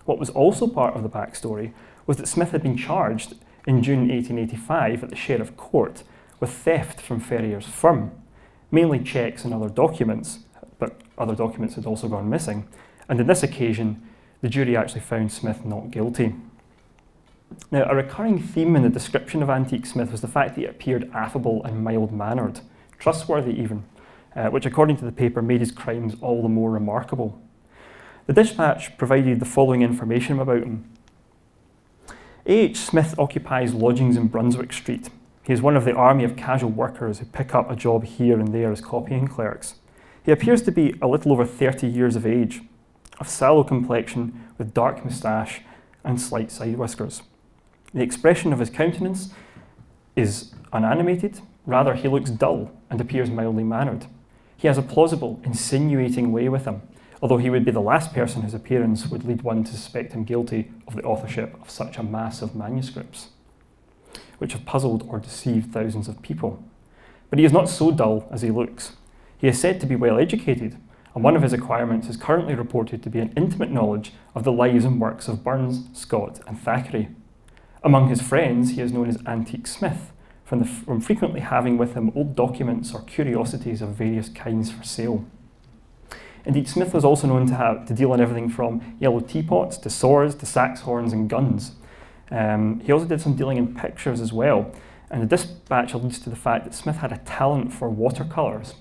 What was also part of the backstory was that Smith had been charged in June 1885 at the Sheriff Court with theft from Ferrier's firm, mainly cheques and other documents, but other documents had also gone missing. And in this occasion, the jury actually found Smith not guilty. Now, a recurring theme in the description of Antique Smith was the fact that he appeared affable and mild mannered, trustworthy even, uh, which, according to the paper, made his crimes all the more remarkable. The dispatch provided the following information about him. A.H. Smith occupies lodgings in Brunswick Street. He is one of the army of casual workers who pick up a job here and there as copying clerks. He appears to be a little over 30 years of age, of sallow complexion with dark moustache and slight side whiskers. The expression of his countenance is unanimated, rather, he looks dull and appears mildly mannered. He has a plausible, insinuating way with him, although he would be the last person whose appearance would lead one to suspect him guilty of the authorship of such a mass of manuscripts, which have puzzled or deceived thousands of people. But he is not so dull as he looks. He is said to be well educated, and one of his acquirements is currently reported to be an intimate knowledge of the lives and works of Burns, Scott, and Thackeray. Among his friends, he is known as Antique Smith, from, the, from frequently having with him old documents or curiosities of various kinds for sale. Indeed, Smith was also known to, have, to deal in everything from yellow teapots to swords to sax horns and guns. Um, he also did some dealing in pictures as well, and the dispatch alludes to the fact that Smith had a talent for watercolours,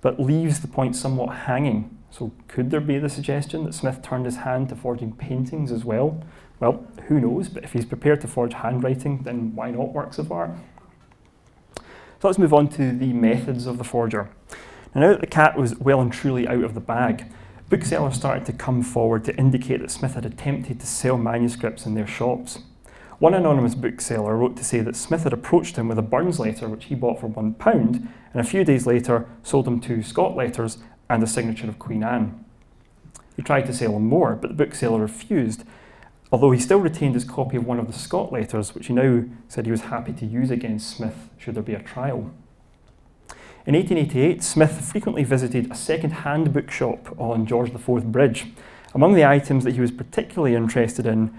but leaves the point somewhat hanging, So could there be the suggestion that Smith turned his hand to forging paintings as well? Well, who knows, but if he's prepared to forge handwriting, then why not works of art? So let's move on to the methods of the forger. Now, now that the cat was well and truly out of the bag, booksellers started to come forward to indicate that Smith had attempted to sell manuscripts in their shops. One anonymous bookseller wrote to say that Smith had approached him with a Burns letter which he bought for £1, and a few days later sold him two Scott letters and a signature of Queen Anne. He tried to sell him more, but the bookseller refused, although he still retained his copy of one of the Scott letters, which he now said he was happy to use against Smith should there be a trial. In 1888, Smith frequently visited a second-hand bookshop on George IV Bridge. Among the items that he was particularly interested in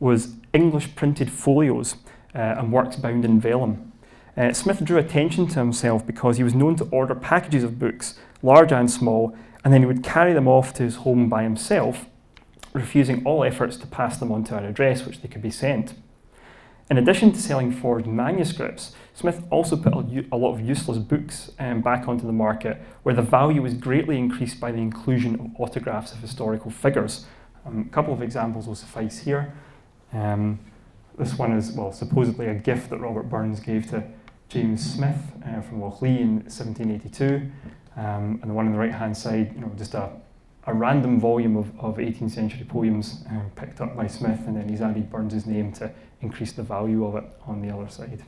was English printed folios uh, and works bound in vellum. Uh, Smith drew attention to himself because he was known to order packages of books, large and small, and then he would carry them off to his home by himself, refusing all efforts to pass them on to an address which they could be sent. In addition to selling forged manuscripts, Smith also put a, lot of useless books um, back onto the market, where the value was greatly increased by the inclusion of autographs of historical figures. Um, a couple of examples will suffice here. Um, this one is, well, supposedly a gift that Robert Burns gave to James Smith uh, from Lochlea in 1782. Um, and the one on the right hand side, you know, just a, a random volume of, of 18th century poems uh, picked up by Smith, and then he's added Burns's name to increase the value of it on the other side.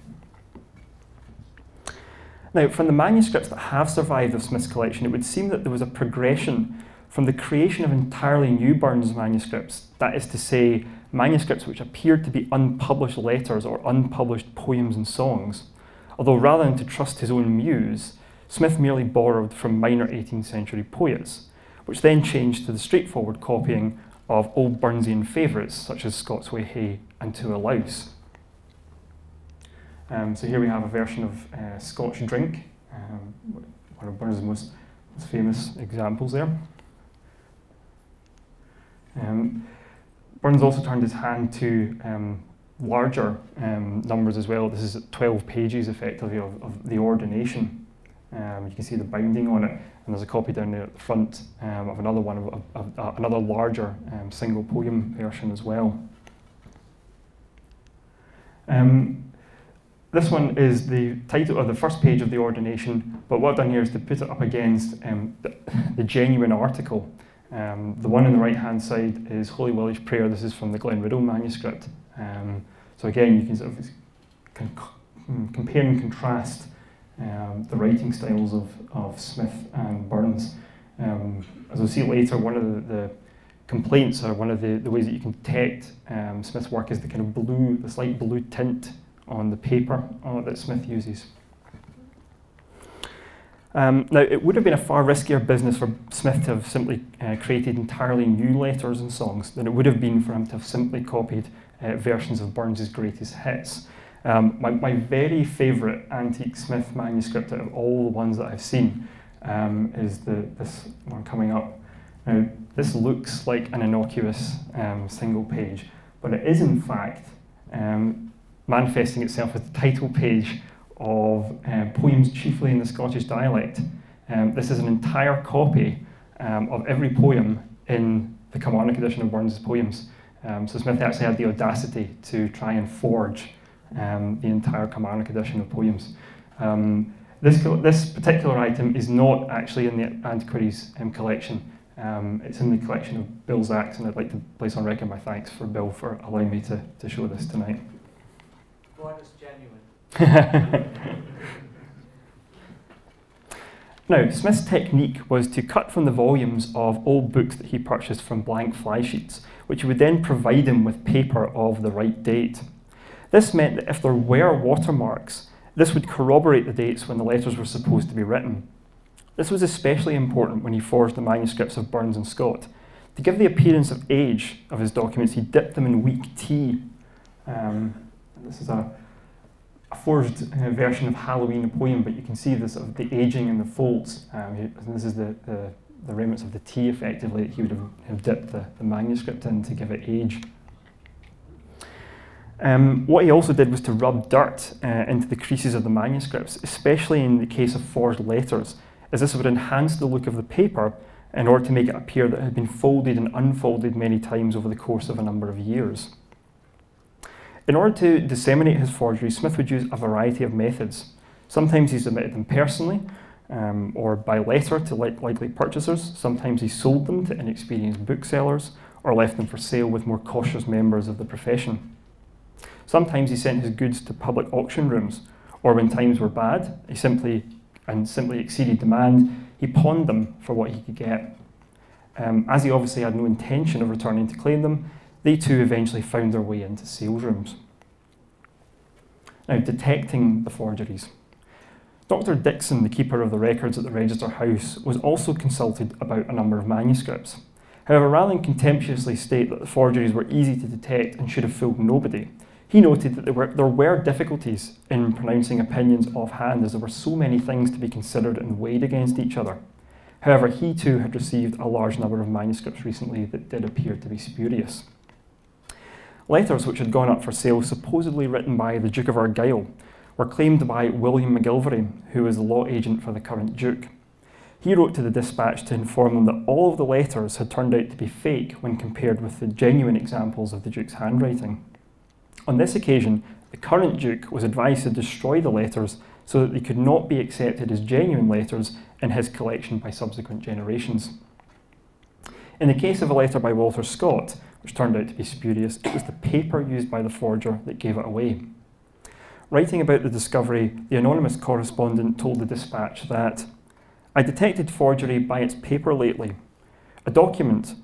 Now, from the manuscripts that have survived of Smith's collection, it would seem that there was a progression from the creation of entirely new Burns manuscripts, that is to say, manuscripts which appeared to be unpublished letters or unpublished poems and songs. Although rather than to trust his own muse, Smith merely borrowed from minor 18th century poets, which then changed to the straightforward copying of old Burnsian favourites such as Scots Wha Hae and To a Louse. Um, so here we have a version of uh, Scotch Drink, um, one of Burns' most, most famous examples there. Um, Burns also turned his hand to um, larger um, numbers as well. This is 12 pages effectively of, of the ordination. Um, you can see the binding on it, and there's a copy down there at the front um, of another one, of, of, of uh, another larger um, single poem version as well. Um, this one is the title of the first page of the ordination, but what I've done here is to put it up against um, the, the, genuine article. Um, the one on the right hand side is Holy Willie's Prayer. This is from the Glenriddell manuscript. Um, so again, you can sort of compare and contrast um, the writing styles of, of Smith and Burns. Um, as we'll see later, one of the, the, complaints or one of the, the ways that you can detect um, Smith's work is the kind of blue, the slight blue tint on the paper uh, that Smith uses. Um, now, it would have been a far riskier business for Smith to have simply uh, created entirely new letters and songs than it would have been for him to have simply copied uh, versions of Burns's greatest hits. Um, my, my very favourite antique Smith manuscript out of all the ones that I've seen um, is the, this one coming up. Now, this looks like an innocuous um, single page, but it is in fact um, manifesting itself as the title page of uh, poems chiefly in the Scottish dialect. Um, this is an entire copy um, of every poem in the canonic edition of Burns' poems. Um, so Smith actually had the audacity to try and forge um, the entire canonic edition of poems. Um, this, this particular item is not actually in the antiquaries um, collection. it's in the collection of Bill Zachs, and I'd like to place on record my thanks for Bill for allowing me to, to show this tonight. Is genuine. Now, Smith's technique was to cut from the volumes of old books that he purchased from blank fly sheets, which would then provide him with paper of the right date. This meant that if there were watermarks, this would corroborate the dates when the letters were supposed to be written. This was especially important when he forged the manuscripts of Burns and Scott. To give the appearance of age of his documents, he dipped them in weak tea. Um, this is a a forged uh, version of Halloween poem, but you can see the sort of the aging and the folds. Um, this is the, the, the, remnants of the tea, effectively, that he would have, have dipped the, the, manuscript in to give it age. Um, what he also did was to rub dirt uh, into the creases of the manuscripts, especially in the case of forged letters, as this would enhance the look of the paper in order to make it appear that it had been folded and unfolded many times over the course of a number of years. In order to disseminate his forgeries, Smith would use a variety of methods. Sometimes he submitted them personally um, or by letter to li likely purchasers. Sometimes he sold them to inexperienced booksellers or left them for sale with more cautious members of the profession. Sometimes he sent his goods to public auction rooms, or when times were bad, he simply and simply exceeded demand, he pawned them for what he could get. Um, as he obviously had no intention of returning to claim them, they too eventually found their way into sales rooms. Now, detecting the forgeries. Dr. Dickson, the keeper of the records at the Register House, was also consulted about a number of manuscripts. However, rather than contemptuously state that the forgeries were easy to detect and should have fooled nobody, he noted that there were, there were difficulties in pronouncing opinions offhand as there were so many things to be considered and weighed against each other. However, he too had received a large number of manuscripts recently that did appear to be spurious. Letters which had gone up for sale, supposedly written by the Duke of Argyll, were claimed by William McGilvary, who was the law agent for the current Duke. He wrote to the dispatch to inform them that all of the letters had turned out to be fake when compared with the genuine examples of the Duke's handwriting. On this occasion, the current Duke was advised to destroy the letters so that they could not be accepted as genuine letters in his collection by subsequent generations. In the case of a letter by Walter Scott, which turned out to be spurious, it was the paper used by the forger that gave it away. Writing about the discovery, the anonymous correspondent told the dispatch that I detected forgery by its paper lately. A document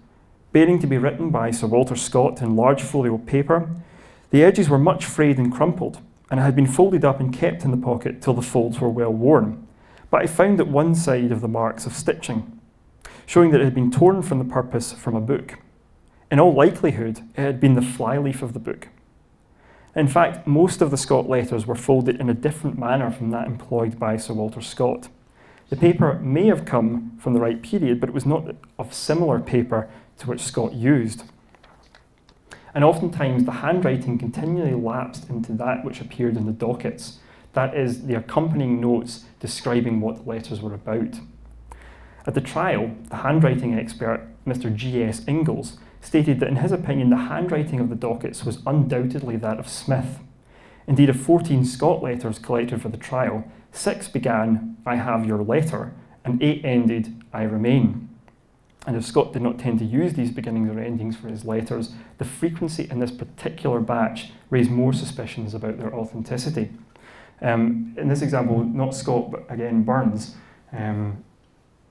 bearing to be written by Sir Walter Scott in large folio paper. The edges were much frayed and crumpled, and had been folded up and kept in the pocket till the folds were well worn. But I found at one side of the marks of stitching, showing that it had been torn from the purpose from a book. In all likelihood, it had been the flyleaf of the book. In fact, most of the Scott letters were folded in a different manner from that employed by Sir Walter Scott. The paper may have come from the right period, but it was not of similar paper to which Scott used. And oftentimes the handwriting continually lapsed into that which appeared in the dockets, that is, the accompanying notes describing what the letters were about. At the trial, the handwriting expert, Mr. G.S. Ingalls, stated that in his opinion the handwriting of the dockets was undoubtedly that of Smith. Indeed, of 14 Scott letters collected for the trial, six began, I have your letter, and eight ended, I remain. And if Scott did not tend to use these beginnings or endings for his letters, the frequency in this particular batch raised more suspicions about their authenticity. Um, in this example, not Scott, but again Burns, um,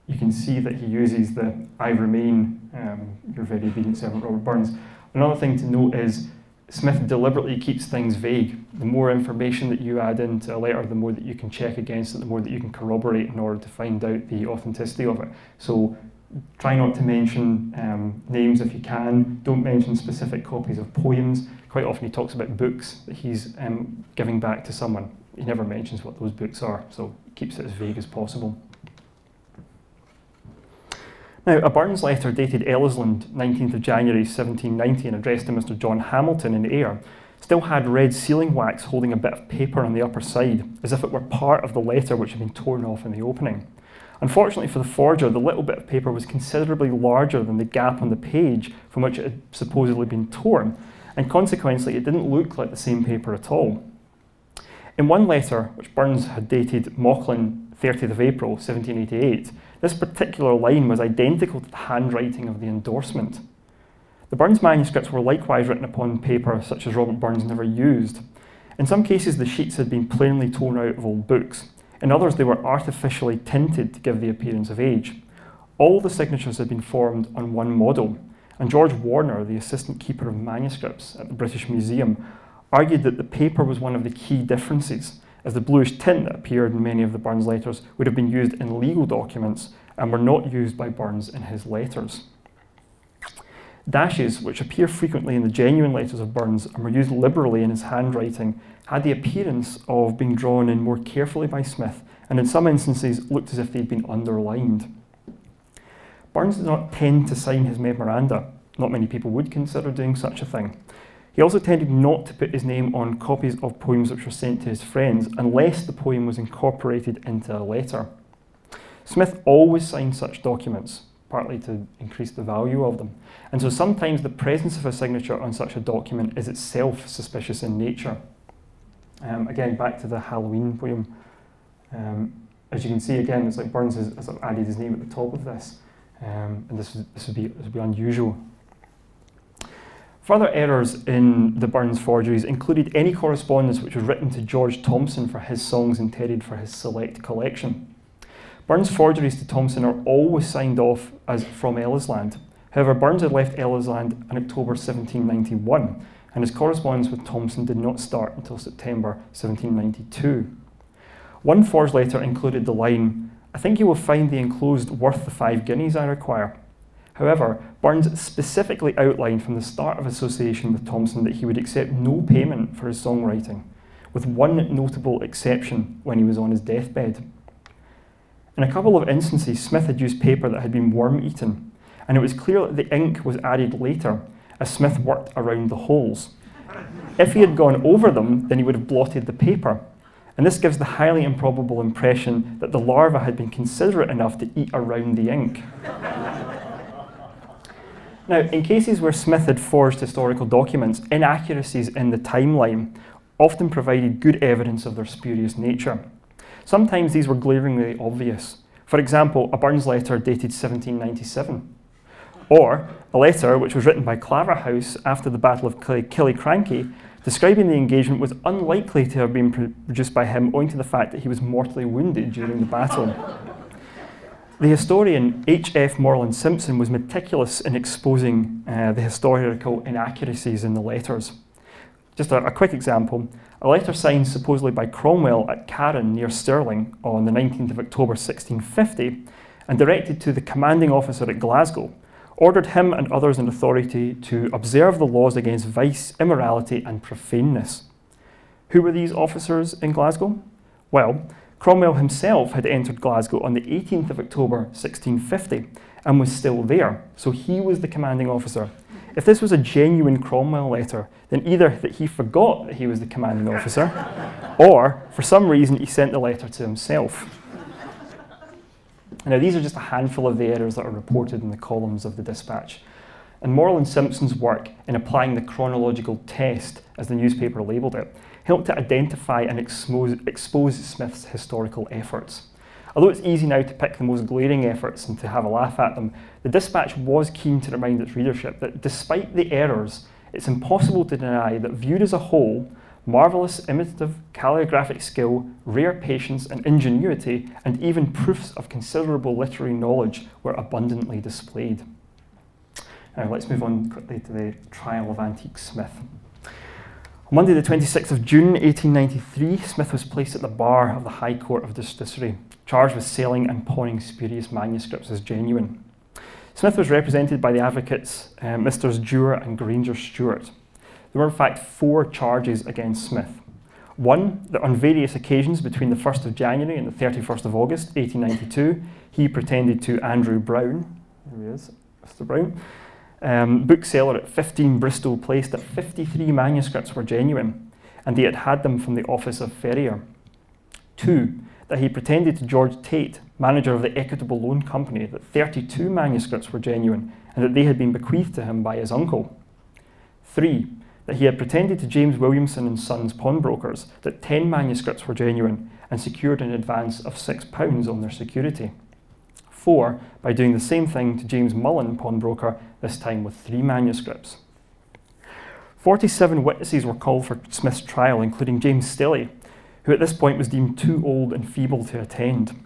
you can see that he uses the I remain, um, your very obedient servant Robert Burns. Another thing to note is Smith deliberately keeps things vague. The more information that you add into a letter, the more that you can check against it, the more that you can corroborate in order to find out the authenticity of it. So try not to mention um, names if you can. Don't mention specific copies of poems. Quite often he talks about books that he's um, giving back to someone. He never mentions what those books are, so keeps it as vague as possible. Now, a Burns letter dated Ellisland, 19th of January 1790, and addressed to Mr. John Hamilton in Ayr, still had red sealing wax holding a bit of paper on the upper side, as if it were part of the letter which had been torn off in the opening. Unfortunately for the forger, the little bit of paper was considerably larger than the gap on the page from which it had supposedly been torn, and consequently it didn't look like the same paper at all. In one letter, which Burns had dated Mauchline 30th of April 1788, this particular line was identical to the handwriting of the endorsement. The Burns manuscripts were likewise written upon paper such as Robert Burns never used. In some cases, the sheets had been plainly torn out of old books. In others, they were artificially tinted to give the appearance of age. All the signatures had been formed on one model, and George Warner, the assistant keeper of manuscripts at the British Museum, argued that the paper was one of the key differences as the bluish tint that appeared in many of the Burns letters would have been used in legal documents and were not used by Burns in his letters. Dashes, which appear frequently in the genuine letters of Burns and were used liberally in his handwriting, had the appearance of being drawn in more carefully by Smith and in some instances looked as if they'd been underlined. Burns did not tend to sign his memoranda. Not many people would consider doing such a thing. He also tended not to put his name on copies of poems which were sent to his friends unless the poem was incorporated into a letter. Smith always signed such documents, partly to increase the value of them. And so sometimes the presence of a signature on such a document is itself suspicious in nature. Um, again, back to the Halloween poem. Um, as you can see, again, it's like Burns has, has added his name at the top of this, um, and this, this, would be, this would be unusual. Further errors in the Burns forgeries included any correspondence which was written to George Thomson for his songs intended for his select collection. Burns' forgeries to Thomson are always signed off as from Ellisland. However, Burns had left Ellisland in October 1791, and his correspondence with Thomson did not start until September 1792. One forged letter included the line, I think you will find the enclosed worth the five guineas I require. However, Burns specifically outlined from the start of association with Thomson that he would accept no payment for his songwriting, with one notable exception when he was on his deathbed. In a couple of instances, Smith had used paper that had been worm eaten, and it was clear that the ink was added later as Smith worked around the holes. If he had gone over them, then he would have blotted the paper, and this gives the highly improbable impression that the larva had been considerate enough to eat around the ink. Now, in cases where Smith had forged historical documents, inaccuracies in the timeline often provided good evidence of their spurious nature. Sometimes these were glaringly obvious. For example, a Burns letter dated 1797, or a letter which was written by Claverhouse after the Battle of Killiecrankie describing the engagement was unlikely to have been produced by him owing to the fact that he was mortally wounded during the battle. The historian H.F. Morland Simpson was meticulous in exposing uh, the historical inaccuracies in the letters. Just a, a, quick example a letter signed supposedly by Cromwell at Carron near Stirling on the 19th of October 1650 and directed to the commanding officer at Glasgow ordered him and others in authority to observe the laws against vice, immorality, and profaneness. Who were these officers in Glasgow? Well, Cromwell himself had entered Glasgow on the 18th of October 1650 and was still there, so he was the commanding officer. If this was a genuine Cromwell letter, then either that he forgot that he was the commanding officer, or for some reason he sent the letter to himself. Now, these are just a handful of the errors that are reported in the columns of the dispatch. And Morland Simpson's work in applying the chronological test, as the newspaper labelled it, helped to identify and expose, expose Smith's historical efforts. Although it's easy now to pick the most glaring efforts and to have a laugh at them, the dispatch was keen to remind its readership that despite the errors, it's impossible to deny that viewed as a whole, marvellous imitative calligraphic skill, rare patience and ingenuity, and even proofs of considerable literary knowledge were abundantly displayed. Now let's move on quickly to the trial of Antique Smith. On Monday the 26th of June 1893, Smith was placed at the bar of the High Court of Justiciary, charged with selling and pawning spurious manuscripts as genuine. Smith was represented by the advocates uh, Messrs. Dewar and Granger Stewart. There were in fact four charges against Smith. One, that on various occasions between the 1st of January and the 31st of August 1892, he pretended to Andrew Brown, there he is, Mr. Brown, um, bookseller at 15 Bristol Place, that 53 manuscripts were genuine, and he had had them from the office of Ferrier. Two, that he pretended to George Tate, manager of the Equitable Loan Company, that 32 manuscripts were genuine and that they had been bequeathed to him by his uncle. Three, that he had pretended to James Williamson and Sons pawnbrokers that 10 manuscripts were genuine and secured an advance of £6 on their security. Four, by doing the same thing to James Mullen, pawnbroker, this time with three manuscripts. 47 witnesses were called for Smith's trial, including James Stillie, who at this point was deemed too old and feeble to attend.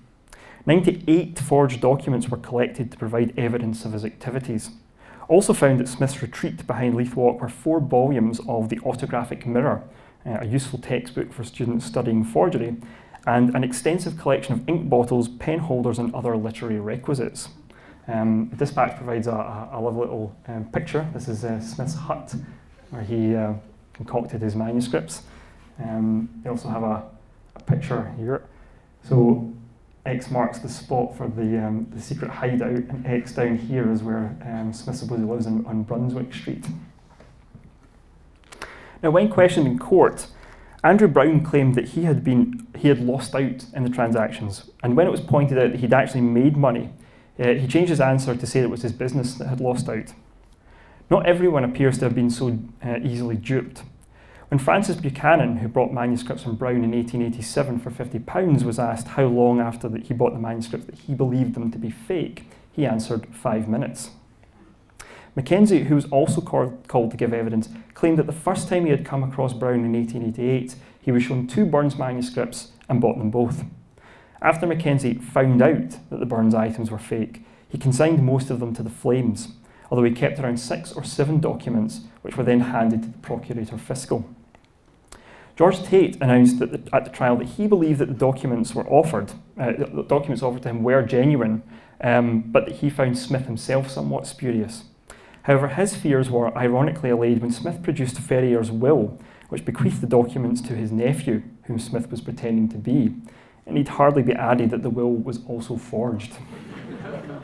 98 forged documents were collected to provide evidence of his activities. Also found at Smith's retreat behind Leith Walk were four volumes of the Autographic Mirror, uh, a useful textbook for students studying forgery, and an extensive collection of ink bottles, pen holders, and other literary requisites. Um, the dispatch provides a, a, a lovely little um, picture. This is uh, Smith's hut, where he uh, concocted his manuscripts. Um, they also have a, a picture here. So X marks the spot for the, um, the secret hideout, and X down here is where um, Smith supposedly lives in, on Brunswick Street. Now, when questioned in court, Andrew Brown claimed that he had been he had lost out in the transactions, and when it was pointed out that he'd actually made money, Uh, he changed his answer to say it was his business that had lost out. Not everyone appears to have been so uh, easily duped. When Francis Buchanan, who bought manuscripts from Brown in 1887 for £50, was asked how long after that he bought the manuscripts that he believed them to be fake, he answered five minutes. Mackenzie, who was also called to give evidence, claimed that the first time he had come across Brown in 1888, he was shown two Burns manuscripts and bought them both. After Mackenzie found out that the Burns items were fake, he consigned most of them to the flames, although he kept around six or seven documents which were then handed to the Procurator Fiscal. George Tate announced the, at the trial that he believed that the documents were offered, uh, the documents offered to him were genuine, um, but that he found Smith himself somewhat spurious. However, his fears were ironically allayed when Smith produced Ferrier's will, which bequeathed the documents to his nephew, whom Smith was pretending to be. It need hardly be added that the will was also forged.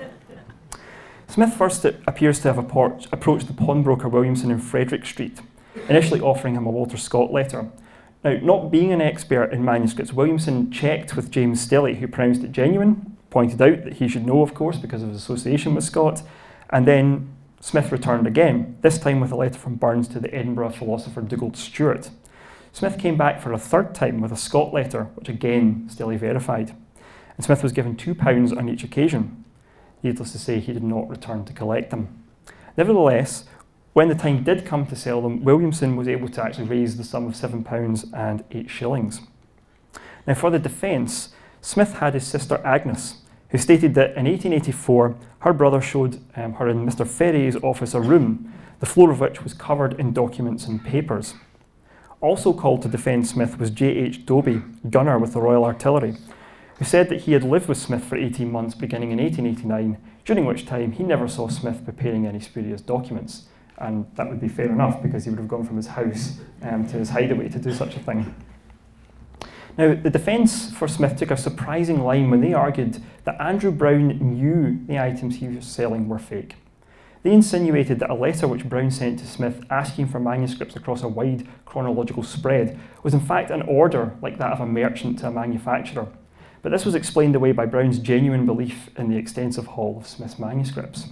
Smith first appears to have approached the pawnbroker Williamson in Frederick Street, initially offering him a Walter Scott letter, now, not being an expert in manuscripts, Williamson checked with James Stillie, who pronounced it genuine, pointed out that he should know, of course, because of his association with Scott, and then Smith returned again, this time with a letter from Burns to the Edinburgh philosopher Dugald Stewart. Smith came back for a third time with a Scott letter, which again Stillie verified. And Smith was given £2 on each occasion. Needless to say, he did not return to collect them. Nevertheless, when the time did come to sell them, Williamson was able to actually raise the sum of £7 and 8 shillings. Now, for the defence, Smith had his sister Agnes, who stated that in 1884 her brother showed um, her in Mr. Ferrier's office a room, the floor of which was covered in documents and papers. Also called to defend Smith was J.H. Dobie, gunner with the Royal Artillery, who said that he had lived with Smith for 18 months beginning in 1889, during which time he never saw Smith preparing any spurious documents and that would be fair enough because he would have gone from his house um, to his hideaway to do such a thing. Now, the defence for Smith took a surprising line when they argued that Andrew Brown knew the items he was selling were fake. They insinuated that a letter which Brown sent to Smith asking for manuscripts across a wide chronological spread was in fact an order like that of a merchant to a manufacturer. But this was explained away by Brown's genuine belief in the extensive haul of Smith's manuscripts.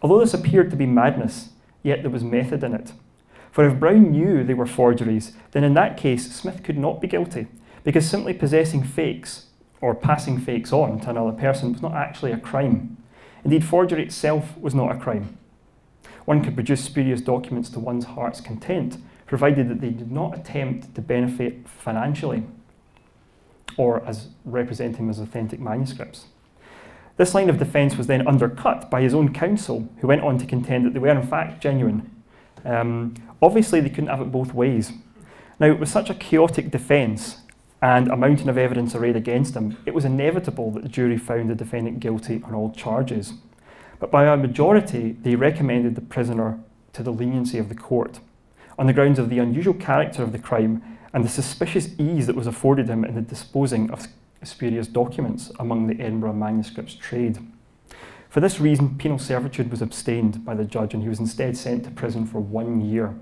Although this appeared to be madness, yet there was method in it. For if Brown knew they were forgeries, then in that case Smith could not be guilty, because simply possessing fakes or passing fakes on to another person was not actually a crime. Indeed, forgery itself was not a crime. One could produce spurious documents to one's heart's content, provided that they did not attempt to benefit financially or as representing as authentic manuscripts. This line of defence was then undercut by his own counsel, who went on to contend that they were in fact genuine. Um, obviously, they couldn't have it both ways. Now, with such a chaotic defence and a mountain of evidence arrayed against him, it was inevitable that the jury found the defendant guilty on all charges. But by a majority, they recommended the prisoner to the leniency of the court on the grounds of the unusual character of the crime and the suspicious ease that was afforded him in the disposing of spurious documents among the Edinburgh manuscripts trade. For this reason, penal servitude was abstained by the judge and he was instead sent to prison for one year.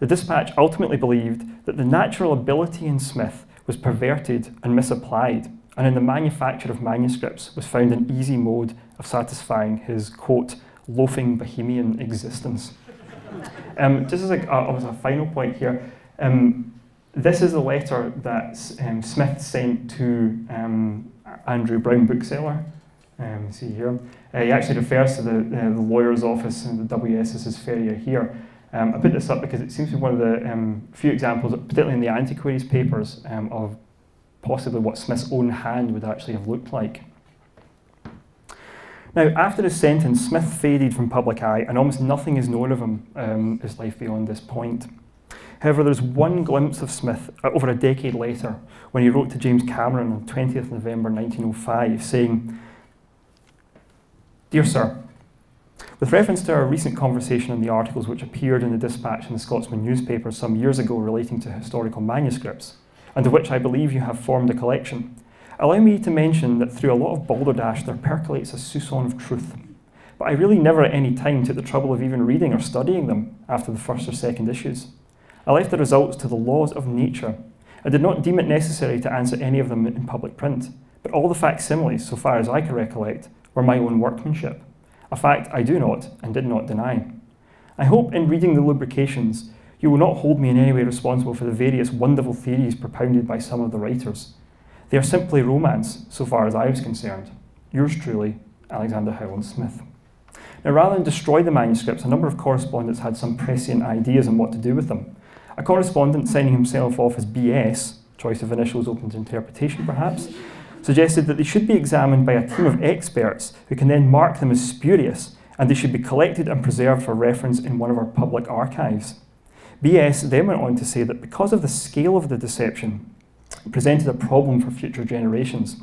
The dispatch ultimately believed that the natural ability in Smith was perverted and misapplied, and in the manufacture of manuscripts was found an easy mode of satisfying his, quote, loafing bohemian existence. um, just as a, a, a final point here, um, this is a letter that um, Smith sent to um, Andrew Brown, bookseller. Um, see here. Uh, he actually refers to the, uh, the lawyer's office and the WS as Ferrier here. Um, I put this up because it seems to be one of the um, few examples, particularly in the antiquaries papers, um, of possibly what Smith's own hand would actually have looked like. Now, after his sentence, Smith faded from public eye, and almost nothing is known of him, his life beyond this point. However, there's one glimpse of Smith uh, over a decade later when he wrote to James Cameron on 20th November 1905 saying, Dear Sir, with reference to our recent conversation in the articles which appeared in the Dispatch and the Scotsman newspaper some years ago relating to historical manuscripts, and of which I believe you have formed a collection, allow me to mention that through a lot of balderdash there percolates a soupçon of truth. But I really never at any time took the trouble of even reading or studying them after the first or second issues. I left the results to the laws of nature. I did not deem it necessary to answer any of them in public print, but all the facsimiles, so far as I can recollect, were my own workmanship, a fact I do not and did not deny. I hope in reading the lubrications, you will not hold me in any way responsible for the various wonderful theories propounded by some of the writers. They are simply romance, so far as I was concerned. Yours truly, Alexander Howland Smith. Now, rather than destroy the manuscripts, a number of correspondents had some prescient ideas on what to do with them. A correspondent signing himself off as BS, choice of initials open to interpretation perhaps, suggested that they should be examined by a team of experts who can then mark them as spurious and they should be collected and preserved for reference in one of our public archives. BS then went on to say that because of the scale of the deception, it presented a problem for future generations.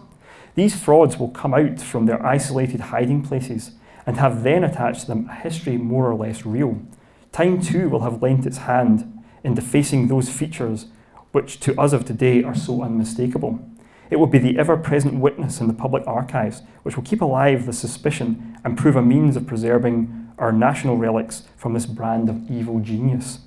These frauds will come out from their isolated hiding places and have then attached to them a history more or less real. Time too will have lent its hand in defacing those features which to us of today are so unmistakable. It will be the ever present witness in the public archives which will keep alive the suspicion and prove a means of preserving our national relics from this brand of evil genius.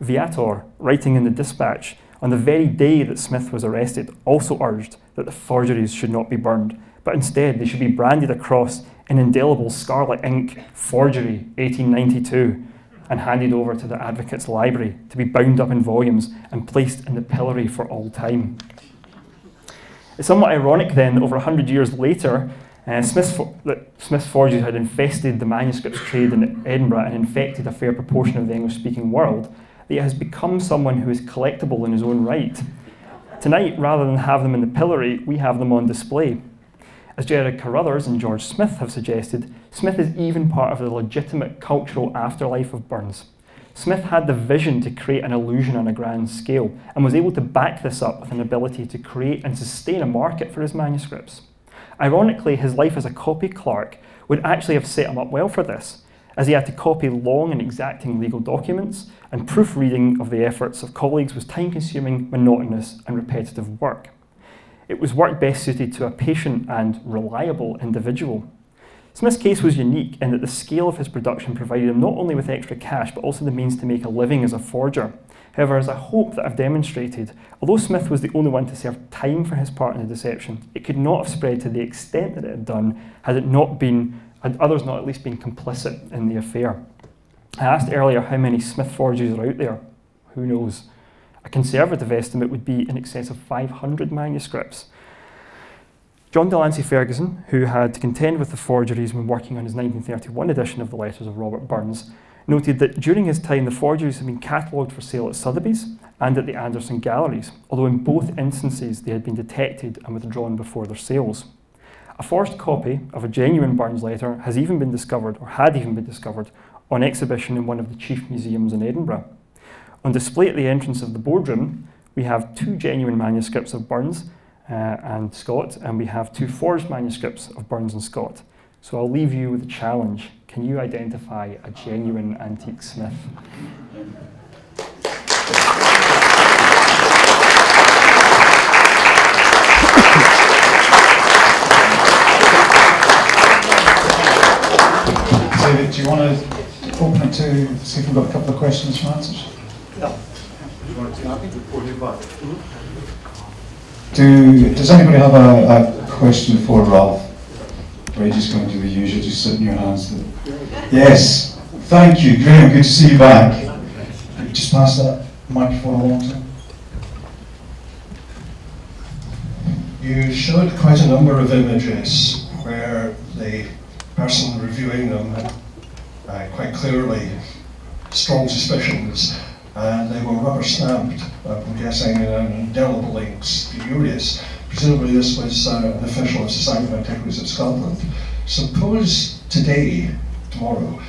Viator, writing in the dispatch on the very day that Smith was arrested, also urged that the forgeries should not be burned, but instead they should be branded across in indelible scarlet ink, forgery 1892, and handed over to the Advocate's Library to be bound up in volumes and placed in the pillory for all time. It's somewhat ironic then that over 100 years later, uh, Smith's, that Smith's forgeries had infested the manuscripts trade in Edinburgh and infected a fair proportion of the English speaking world, that he has become someone who is collectible in his own right. Tonight, rather than have them in the pillory, we have them on display. As Gerard Carruthers and George Smith have suggested, Smith is even part of the legitimate cultural afterlife of Burns. Smith had the vision to create an illusion on a grand scale and was able to back this up with an ability to create and sustain a market for his manuscripts. Ironically, his life as a copy clerk would actually have set him up well for this, as he had to copy long and exacting legal documents, and proofreading of the efforts of colleagues was time consuming, monotonous, and repetitive work. It was work best suited to a patient and reliable individual. Smith's case was unique in that the scale of his production provided him not only with extra cash, but also the means to make a living as a forger. However, as I hope that I've demonstrated, although Smith was the only one to serve time for his part in the deception, it could not have spread to the extent that it had done had it not been, had others not at least been complicit in the affair. I asked earlier how many Smith forgeries are out there. Who knows? A conservative estimate would be in excess of 500 manuscripts. John De Lancey Ferguson, who had to contend with the forgeries when working on his 1931 edition of the Letters of Robert Burns, noted that during his time the forgeries had been catalogued for sale at Sotheby's and at the Anderson Galleries, although in both instances they had been detected and withdrawn before their sales. A forged copy of a genuine Burns letter has even been discovered, or had even been discovered, on exhibition in one of the chief museums in Edinburgh. On display at the entrance of the boardroom, we have two genuine manuscripts of Burns Uh, and Scott, and we have two forged manuscripts of Burns and Scott. So I'll leave you with a challenge. Can you identify a genuine antique Smith? David, do you want to open it to see if we've got a couple of questions for answers? Do, does anybody have a, a question for Ralph? Or are you just going to do the usual, just sit in your hands? Yes, thank you, Graham, good to see you back. Just pass that microphone along to? You showed quite a number of images where the person reviewing them had uh, quite clearly strong suspicions and they were rubber stamped, I'm guessing, in indelible ink spurious. Presumably this was uh, an official of Society of Antiquaries of Scotland. Suppose today, tomorrow,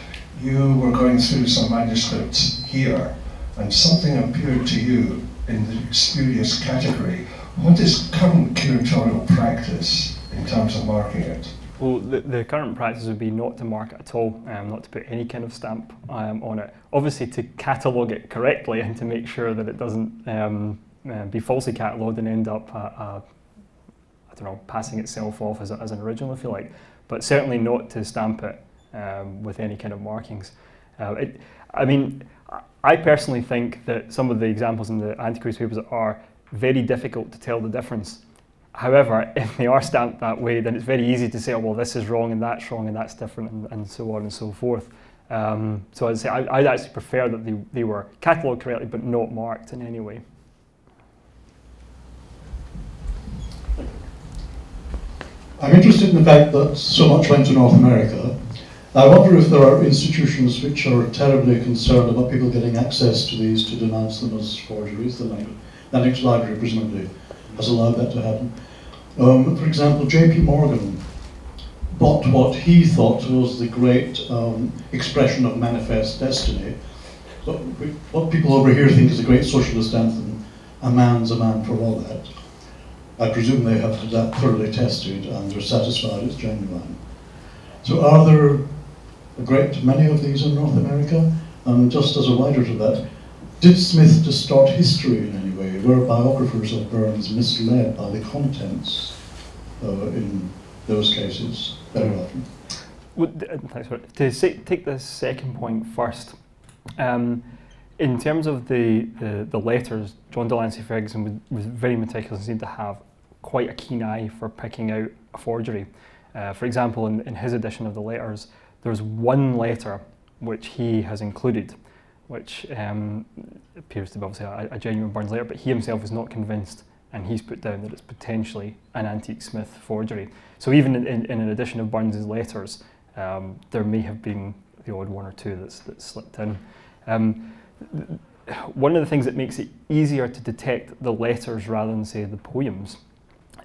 you were going through some manuscripts here and something appeared to you in the spurious category. What is current curatorial practice in terms of marking it? Well, the, the, current practice would be not to mark it at all, um, not to put any kind of stamp um, on it. Obviously, to catalogue it correctly and to make sure that it doesn't um, uh, be falsely catalogued and end up, uh, uh, I don't know, passing itself off as, a, as, an original, if you like. But certainly not to stamp it um, with any kind of markings. Uh, it, I mean, I personally think that some of the examples in the antiquaries papers are very difficult to tell the difference However, if they are stamped that way, then it's very easy to say, oh, well, this is wrong and that's wrong and that's different and, and so on and so forth. Um, so I'd say I, would actually prefer that they, they were catalogued correctly but not marked in any way. I'm interested in the fact that so much went to North America. I wonder if there are institutions which are terribly concerned about people getting access to these to denounce them as forgeries. The Lenox Library presumably has allowed that to happen. Um, for example, J.P. Morgan bought what he thought was the great um, expression of manifest destiny. What people over here think is a great socialist anthem, a man's a man for all that. I presume they have that thoroughly tested and they're satisfied it's genuine. So are there a great many of these in North America? And just as a rider to that, did Smith distort history? Were biographers of Burns misled by the contents uh, in those cases very often? Uh, to say, take the second point first, um, in terms of the, the, the, letters, John De Lancey Ferguson was, was very meticulous and seemed to have quite a keen eye for picking out a forgery. Uh, for example, in, in his edition of the letters, there's one letter which he has included, which um, appears to be obviously a, a, genuine Burns letter, but he himself is not convinced, and he's put down that it's potentially an antique Smith forgery. So even in, in, in an edition of Burns's letters, um, there may have been the odd one or two that's, that's slipped in. Um, one of the things that makes it easier to detect the letters rather than, say, the poems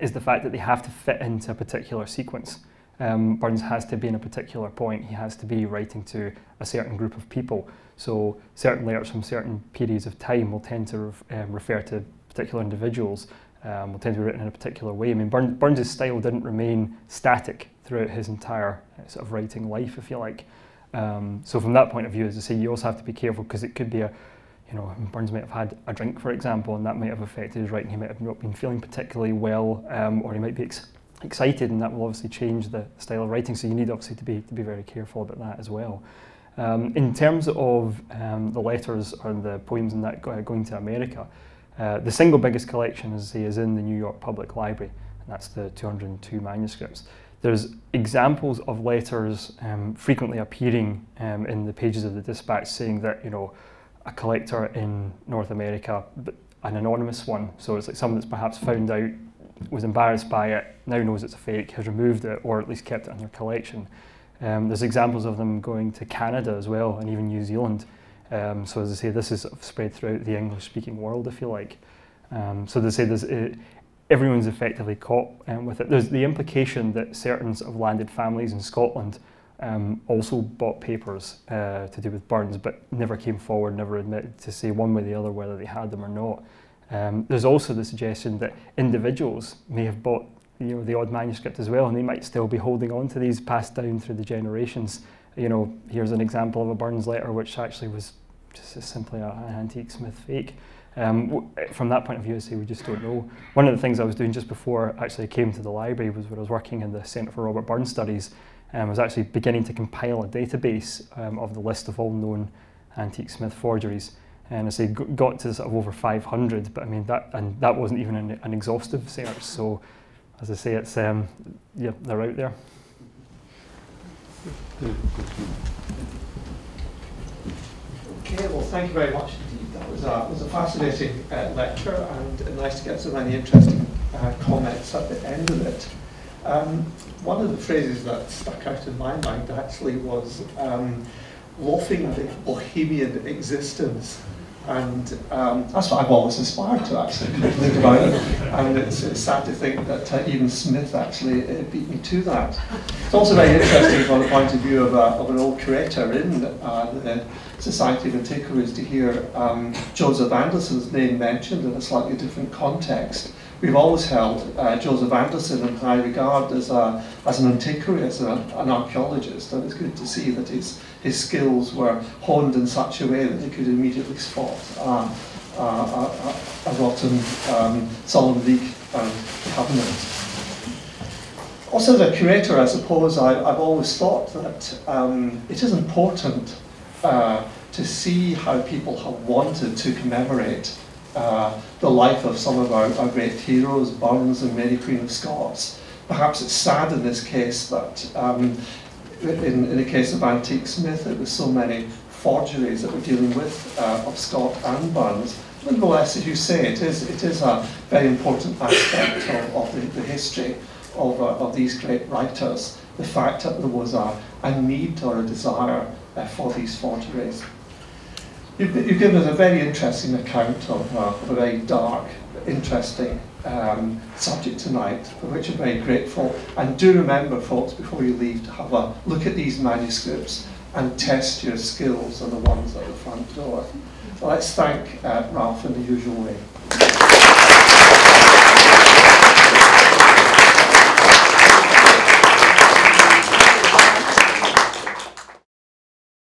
is the fact that they have to fit into a particular sequence. Um, Burns has to be in a particular point, he has to be writing to a certain group of people. So certain letters from certain periods of time will tend to ref, um, refer to particular individuals, um, will tend to be written in a particular way. I mean, Burns, Burns's style didn't remain static throughout his entire uh, sort of writing life, if you like. Um, so from that point of view, as I say, you also have to be careful because it could be a you know, Burns might have had a drink, for example, and that might have affected his writing. He might have not been feeling particularly well, um, or he might be ex excited, and that will obviously change the style of writing. So you need obviously to be to be very careful about that as well. Um, in terms of um, the letters and the poems and that going to America, uh, the single biggest collection, as I say, is in the New York Public Library, and that's the 202 manuscripts. There's examples of letters um, frequently appearing um, in the pages of the dispatch saying that, you know, a collector in North America, an anonymous one. So it's like someone that's perhaps found out, was embarrassed by it, now knows it's a fake, has removed it, or at least kept it in their collection. Um, there's examples of them going to Canada as well, and even New Zealand. Um, so as I say, this is spread throughout the English-speaking world, if you like. Um, so they say there's, uh, everyone's effectively caught um, with it. There's the implication that certain of landed families in Scotland um, also bought papers uh, to do with Burns, but never came forward, never admitted to say one way or the other whether they had them or not. Um, there's also the suggestion that individuals may have bought you know, the odd manuscript as well, and they might still be holding on to these passed down through the generations. You know, here's an example of a Burns letter which actually was just simply an antique Smith fake. Um, from that point of view, I say we just don't know. One of the things I was doing just before actually I came to the library was when I was working in the Centre for Robert Burns Studies, um, was actually beginning to compile a database um, of the list of all known antique Smith forgeries. And I say got to sort of over 500, but I mean that, and that wasn't even an, an exhaustive search. So, as I say, it's um, yeah, they're out there. Okay, well, thank you very much indeed. That was a, was a fascinating uh, lecture and nice to get so many interesting uh, comments at the end of it. Um, one of the phrases that stuck out in my mind actually was um, loafing bohemian existence. And um, that's what I've always aspired to actually think about it. And it's, it's sad to think that uh, even Smith actually uh, beat me to that. It's also very interesting from the point of view of, a, of an old curator in uh, the Society of Antiquaries to hear um, Joseph Anderson's name mentioned in a slightly different context we've always held uh, Joseph Anderson in high regard as, a, as an antiquary, as a, an archaeologist, and it's good to see that his, his skills were honed in such a way that he could immediately spot uh, uh, a, a, rotten um, solemn league and covenant. Also, as a curator, I suppose I, have always thought that um, it is important uh, to see how people have wanted to commemorate uh, the life of some of our, our great heroes, Burns and Mary Queen of Scots. Perhaps it's sad in this case that um, in, in the case of Antique Smith, it was so many forgeries that we're dealing with uh, of Scott and Burns. Nonetheless, as you say, it is, it is a very important aspect of, of the, the history of, uh, of these great writers, the fact that there was a, a need or a desire uh, for these forgeries. You've, you've, given us a very interesting account of, uh, of a very dark, interesting um, subject tonight, for which I'm very grateful. And do remember, folks, before you leave, to have a look at these manuscripts and test your skills on the ones at the front door. So let's thank uh, Ralph in the usual way.